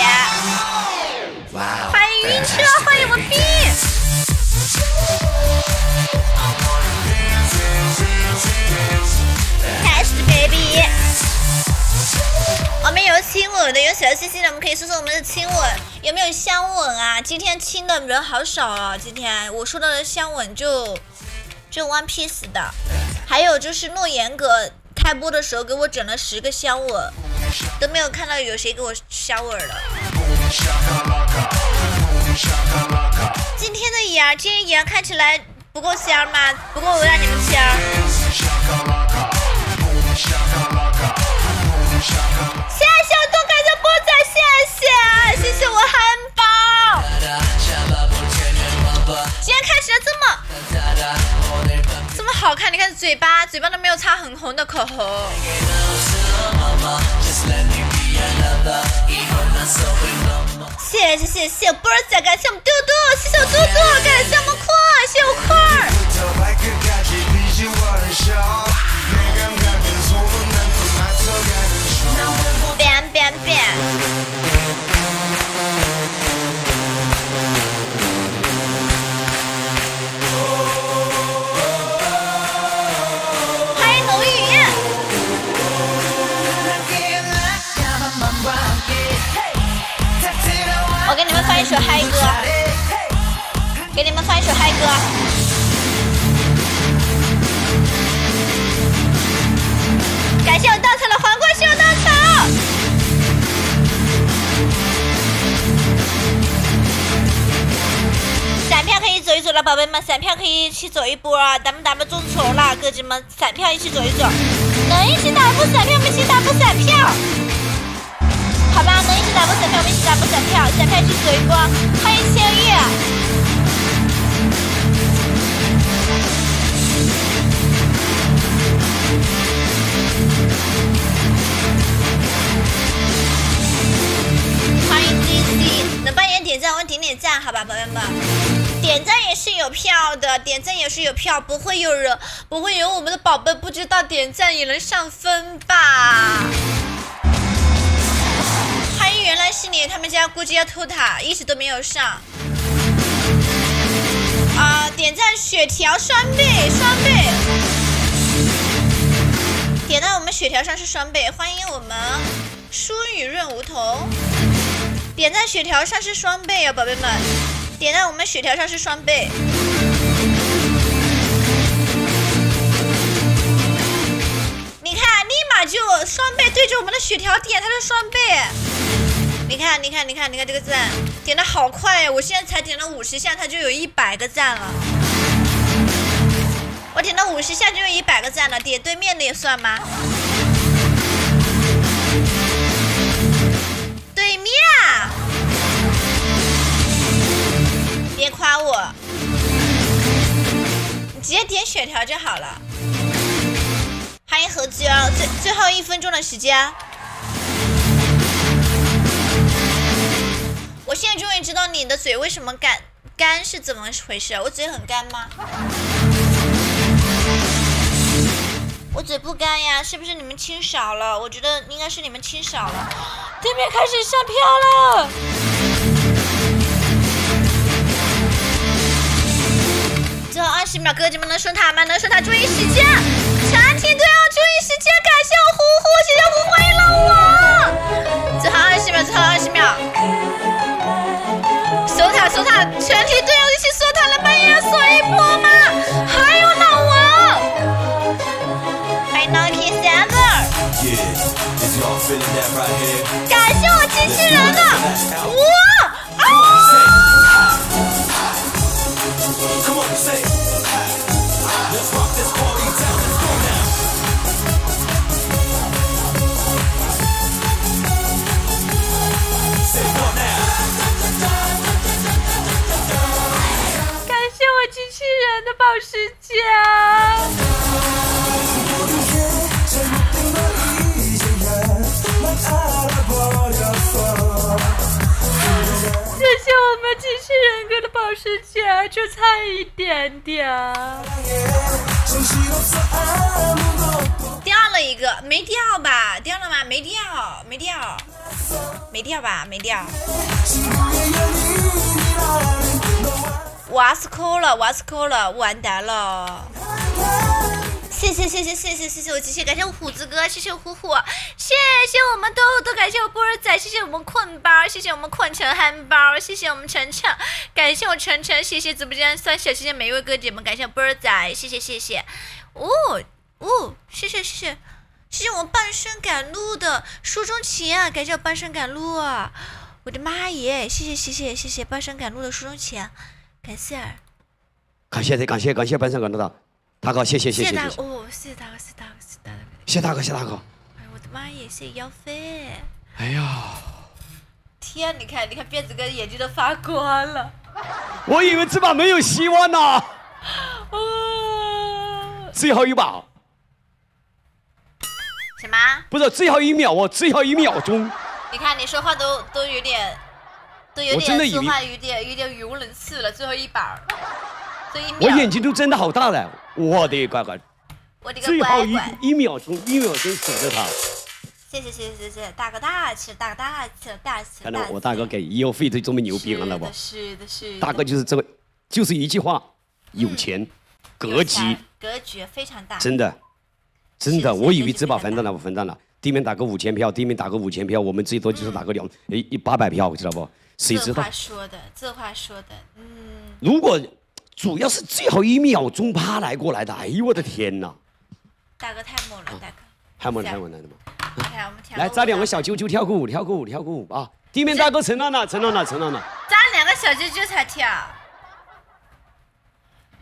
欢迎晕车，欢迎文斌，fantastic baby！我们有亲吻的，有小心心的，我们可以说说我们的亲吻有没有香吻啊？今天亲的人好少啊，今天我说到的香吻就就 One Piece 的，还有就是诺言哥开播的时候给我整了十个香吻，都没有看到有谁给我香吻了。今天的眼儿，今天眼看起来不够香吗？不够我让你们香。嘴巴嘴巴都没有擦很红的口红。谢谢谢谢波儿仔，感谢我们嘟嘟，谢谢我嘟嘟，感谢我们坤，谢谢我坤儿。放一首嗨歌，给你们放一首嗨歌。感谢我稻草的皇冠，谢我稻草。闪票可以走一走了，宝贝们，闪票可以一起走一波啊！咱们咱们众筹了，哥姐。们散票一起走一走，能一起打波散票，我们一起打波散票，打波散票，我们一起打波散票，散票一起走一波，欢迎千玉。欢迎 DC，能扮演点赞，我点点赞，好吧，宝贝们。点赞也是有票的，点赞也是有票，不会有人，不会有我们的宝贝不知道点赞也能上分吧？原来是你，他们家估计要偷塔，一直都没有上。啊、点赞血条双倍，双倍。点到我们血条上是双倍，欢迎我们舒雨润梧桐。点赞血条上是双倍啊，宝贝们！点在我们血条上是双倍。你看，立马就双倍对着我们的血条点，它是双倍。你看，你看，你看，你看这个赞点的好快呀！我现在才点了五十下，它就有一百个赞了。我点了五十下就有一百个赞了，点对面的也算吗？对面，别夸我，你直接点血条就好了。欢迎何娇，最最后一分钟的时间。我现在终于知道你的嘴为什么干干是怎么回事？我嘴很干吗？我嘴不干呀，是不是你们清少了？我觉得应该是你们清少了。对面开始上票了。最后二十秒，哥姐们能顺塔吗？能顺塔，注意时间，全体都要注意时间。感谢我呼呼，谢谢呼呼，欢迎了我。最后二十秒，最后二十秒，守塔守塔，全体队友一起守塔了，半夜锁一波吗？保时捷，就差一点点。掉了一个，没掉吧？掉了吗？没掉，没掉，没掉吧？没掉。瓦斯扣了，瓦斯扣了，完蛋了！谢谢谢谢谢谢谢谢我机器，感谢我虎子哥，谢谢虎虎，谢谢我们豆豆，感谢我波儿仔，谢谢我们困包，谢谢我们困成汉包，谢谢我们晨晨，感谢我晨晨，谢谢直播间三小，谢谢每一位哥姐们，感谢波儿仔，谢谢谢谢，哦哦，谢谢谢谢。谢谢我半生赶路的书中情啊，感谢我半生赶路啊！我的妈耶，谢谢谢谢谢谢半生赶路的书中情，感谢感谢感谢感谢班上感动的大哥，谢谢谢谢谢谢大哦，谢谢大哥，谢谢大哥，谢谢大哥！谢大哥谢大哥。哎，我的妈耶，谢谢腰飞！哎呀，天，你看，你看辫子哥眼睛都发光了。我以为这把没有希望呢，哦，最后一把什么？不是最后一秒哦，最后一秒钟。你看你说话都都有点，都有点说话有点有点语无伦次了。最后一把，最后一我，眼睛都睁得好大了，我的乖乖，我的个最后一乖乖！一秒钟，一秒钟守着他。谢谢谢谢谢谢，大哥大气了，大哥大气了，大气了。看到我大哥给医药费都这么牛逼了，了不？是的，是的。大哥就是这么，就是一句话，有钱，格局，格局非常大。真的，真的，我以为这把分蛋了，我分蛋了。地面打个五千票，地面打个五千票，我们最多就是打个两诶一八百票，知道不？谁知道这话？说的，这话说的，嗯，如果主要是最后一秒钟趴来过来的，哎呦我的天哪！大哥太猛了，大哥。太猛了，太猛了！来，我们跳来，个舞咱两个小啾啾跳个舞，跳个舞，跳个舞啊！地面大哥承让了，承让了，承让了。扎两个小啾啾才跳。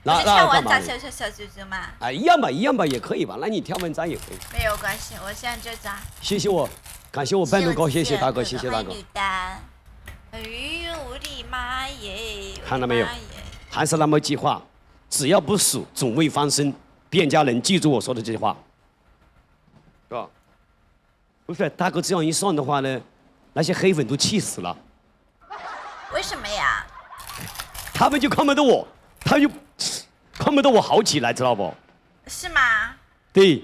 那那干嘛呢？扎小小小揪揪嘛？哎，一样吧，一样吧，也可以吧。那你跳完扎也可以。没有关系，我现在就扎。谢谢我，感谢我伴奏高，谢谢大哥，谢谢大哥。哎呦我的妈耶！看到没有还是那么一句话，只要不死，总会翻身。店家能记住我说的这句话，是吧？不是大哥这样一算的话呢，那些黑粉都气死了，为什么呀？他们就看不到我，他就看不到我好起来，知道不？是吗？对，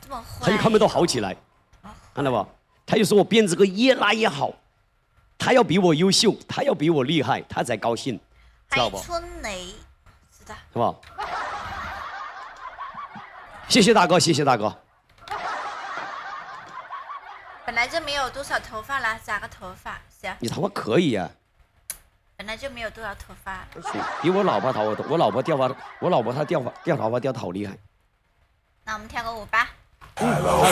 这么坏？他就看不到好起来，看到不？他就说我辫子哥越拉越好，他要比我优秀，他要比我厉害，他才高兴，知道不？春雷，知道。是吧？谢谢大哥，谢谢大哥。本来就没有多少头发了，扎个头发行。你头发可以呀、本来就没有多少头发。比我老婆头发多，我老婆掉发，我老婆她掉发掉头发掉的好厉害。那我们跳个舞吧。好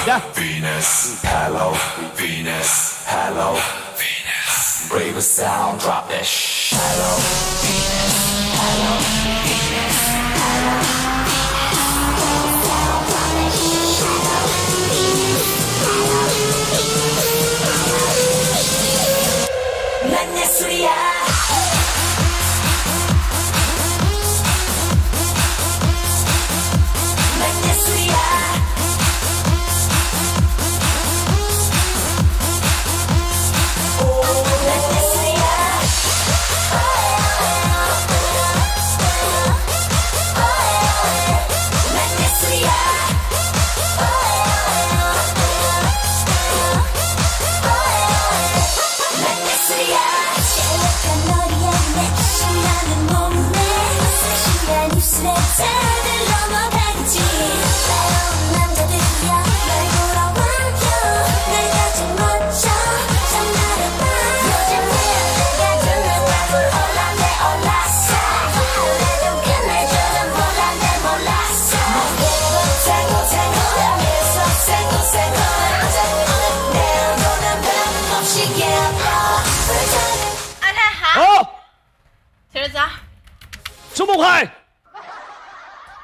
的。Venus, hello, Venus, hello, Venus. Brave sound, drop that sh. Hello, Venus, hello, 这么快？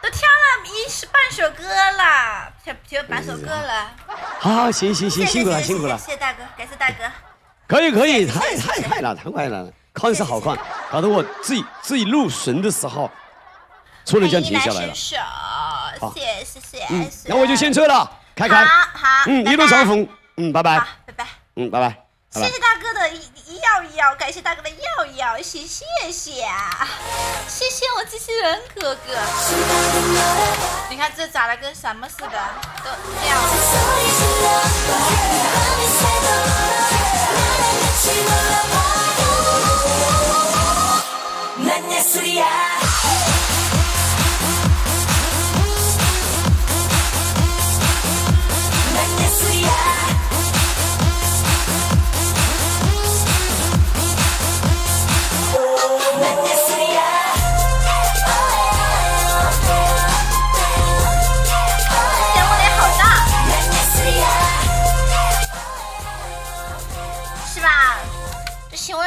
都跳了一半首歌了，跳跳半首歌了。好，行行行，谢谢辛苦了谢谢辛苦了谢。谢大哥，感谢大哥。可以可以，太太快了，太快了，看是好看，搞得我自己自己入神的时候，突然间停下来了。手，谢谢谢嗯谢。，那我就先撤了，开开。好好，嗯，一路长风。嗯，拜拜。，拜拜。嗯，拜拜。谢谢。大哥的要要，感谢大哥的要要，谢谢谢啊，谢谢我机器人哥哥。你看这长得跟什么似的，都掉了。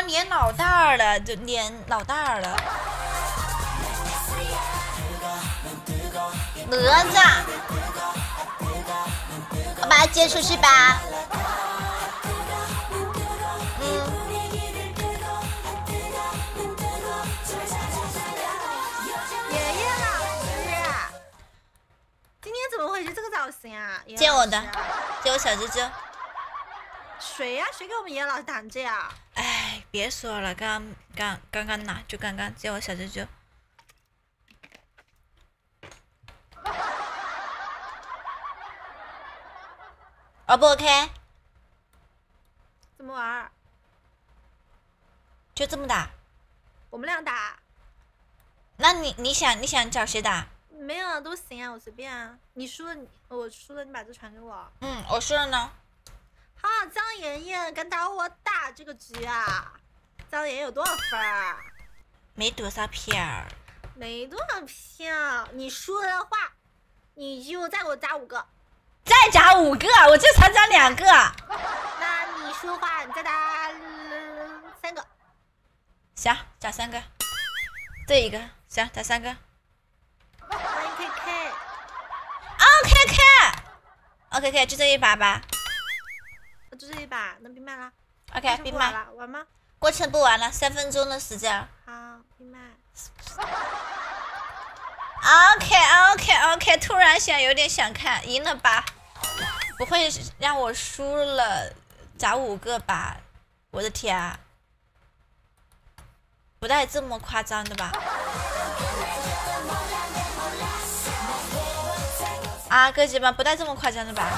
这喜欢连老大儿了，就连老大儿了。哪吒，我把他接出去吧。爷爷老师，今天怎么会是这个造型啊？接我的接我小啾啾。谁呀、谁给我们爷爷老师挡着呀？哎，别说了，刚刚刚刚哪，就刚刚叫我小舅舅。O 不 OK？怎么玩？就这么打？我们俩打？那你你想你想找谁打？没有啊，都行啊，我随便啊。你输了，我输了，你把这传给我。嗯，我输了呢。哈，张妍妍敢打我打这个局啊？张妍妍有多少分儿？没多少片儿。没多少票。你输了的话，你就再给我加五个。再加五个，我就才加两个。那你输的话，你再打、呃三个。行，加三个。这一个行，打三个。欢迎 KK，OK K OK K，就这一把吧。我就这一把能闭麦了。OK，闭麦。玩了，玩吗？过程不玩了，三分钟的时间。好，闭麦。OK OK OK，突然想有点想看，赢了吧？不会让我输了砸五个吧？我的天啊！不带这么夸张的吧？啊，哥姐们，不带这么夸张的吧？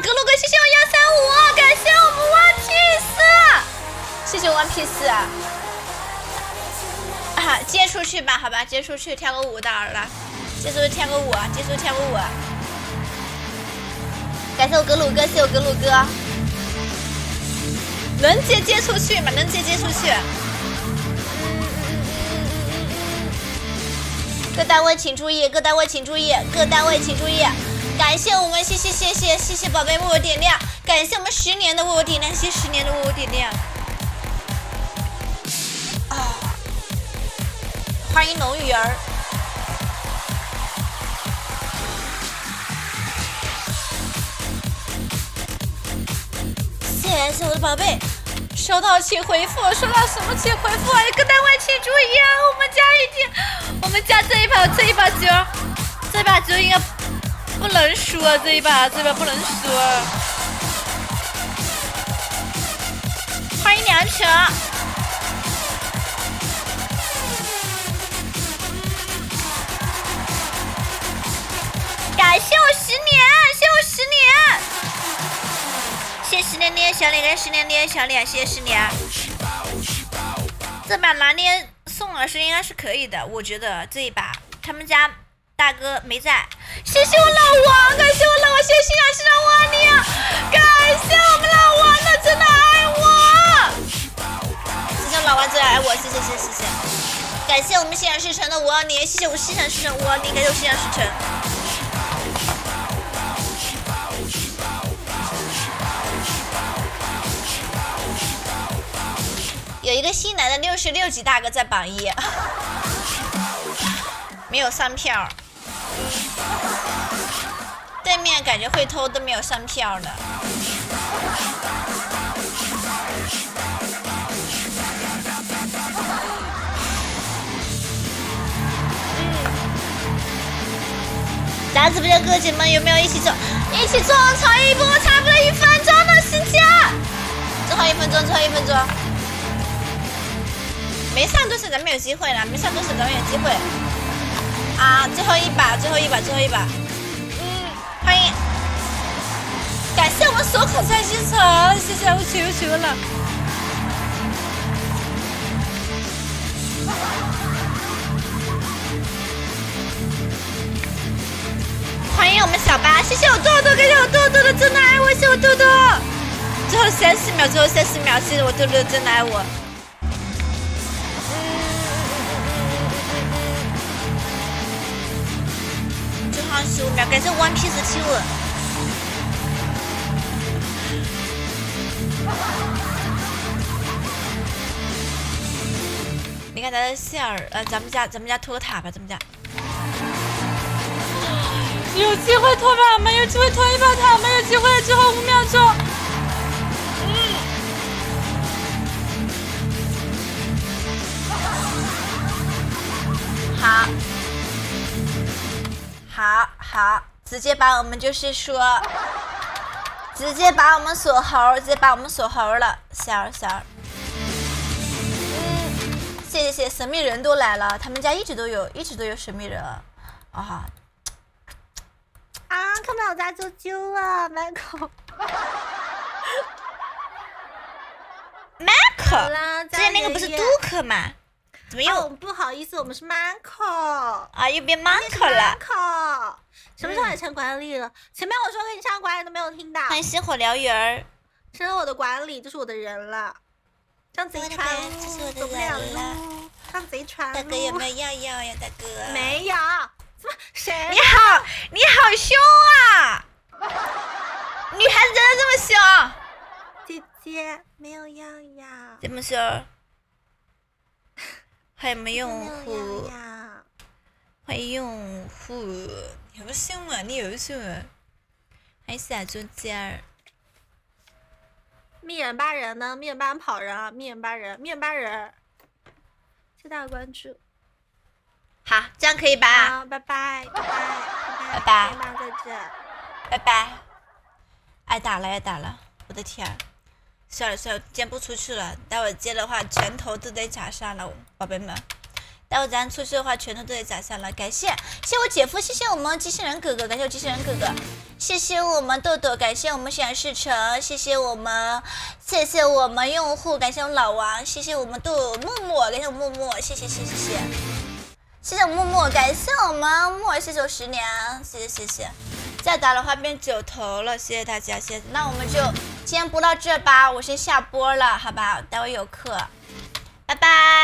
格鲁哥，谢谢我幺三五，感谢我们 One Piece，谢谢 One Piece。啊，接出去吧，好吧，接出去跳个舞的儿了，接出去跳个舞，接出去跳个舞。感谢我格鲁哥，谢谢我格鲁哥。能接接出去吗？能接接出去。各单位请注意，各单位请注意，各单位请注意。感谢我们，谢谢谢谢谢谢宝贝为我点亮，感谢我们十年的为我点亮，谢谢十年的为我点亮。啊，欢迎龙鱼儿。谢谢我的宝贝，收到请回复，收到什么请回复啊？各单位请注意啊！我们家已经，我们家这一把这一把球，这把球应该不能输啊！这一把这把不能输！欢迎梁球。感谢我十年，谢我十年，谢十年年小脸，感谢十年年小脸，谢谢十年。这把拿捏宋老师应该是可以的，我觉得这一把他们家大哥没在，谢谢我老王，感谢我老王，谢谢心想事成我你，感谢我们老王的真的爱我，谢谢老王真的爱我，谢谢谢谢谢谢，感谢我们心想事成的我你，谢谢我心想事成我你，感谢我心想事成。有一个新来的六十六级大哥在榜一，没有上票。对面感觉会偷都没有上票的。咱直播间哥姐们有没有一起做？一起做超一波，差不多一分钟的时间，最后一分钟，最后一分钟。没上多少咱们有机会了，没上多少咱们有机会。啊，最后一把，最后一把，最后一把。嗯，欢迎，感谢我们手口菜心城，谢谢我求求了。欢迎我们小八，谢谢我豆豆，感谢我豆豆的真的爱我，谢谢我豆豆。最后三十秒，最后三十秒，谢谢我豆豆的真的爱我。十五秒，感谢 One Piece 七五。你看咱的线儿，呃，咱们家咱们家拖个塔吧，咱们家。有机会拖吧，没？有机会拖一把塔没？有机会，最后五秒钟。嗯。好好，直接把我们就是说，直接把我们锁喉，直接把我们锁喉了，小儿小儿。嗯，谢谢谢谢，神秘人都来了，他们家一直都有，一直都有神秘人啊。啊，看不到我家啾啾了，Michael。Michael，之前那个不是杜克吗？怎么又哦，不好意思，我们是 Michael。啊又变 Michael 了？Michael，什么时候也成管理了？前面我说给你上管理都没有听到。欢迎星火燎原儿。成了我的管理就是我的人了，上贼船我的人就是我的走不了人了路，上贼船大哥有没有？有要要呀？大哥。没有，怎么谁？你好，你好凶啊！女孩子真的这么凶？姐姐姐没有要要，这么说？欢迎我们用户。欢迎用户，你优秀嘛？你优秀啊！欢迎小猪尖儿，蜜人八人呢？蜜人八人跑人啊！蜜人八人，蜜人八人，谢谢大家关注。好，这样可以吧？好，拜拜，拜拜，拜拜拜拜，再见。拜拜。挨打了，挨打了！我的天儿，算了算了，接不出去了。待会接的话，拳头都得砸上了，宝贝们。待会咱出去的话，拳头都得砸上了。感谢，谢我姐夫，谢谢我们机器人哥哥，感谢我机器人哥哥，谢谢我们豆豆，感谢我们显示城，谢谢我们，谢谢我们用户，感谢我们老王，谢谢我们豆默默，感谢我默默，谢谢谢谢谢谢。谢我默默，感谢我们默，谢谢我十年，谢谢谢谢。再打的话变九头了，谢谢大家，谢谢。那我们就今天播到这吧，我先下播了，好吧？待会有课，拜拜。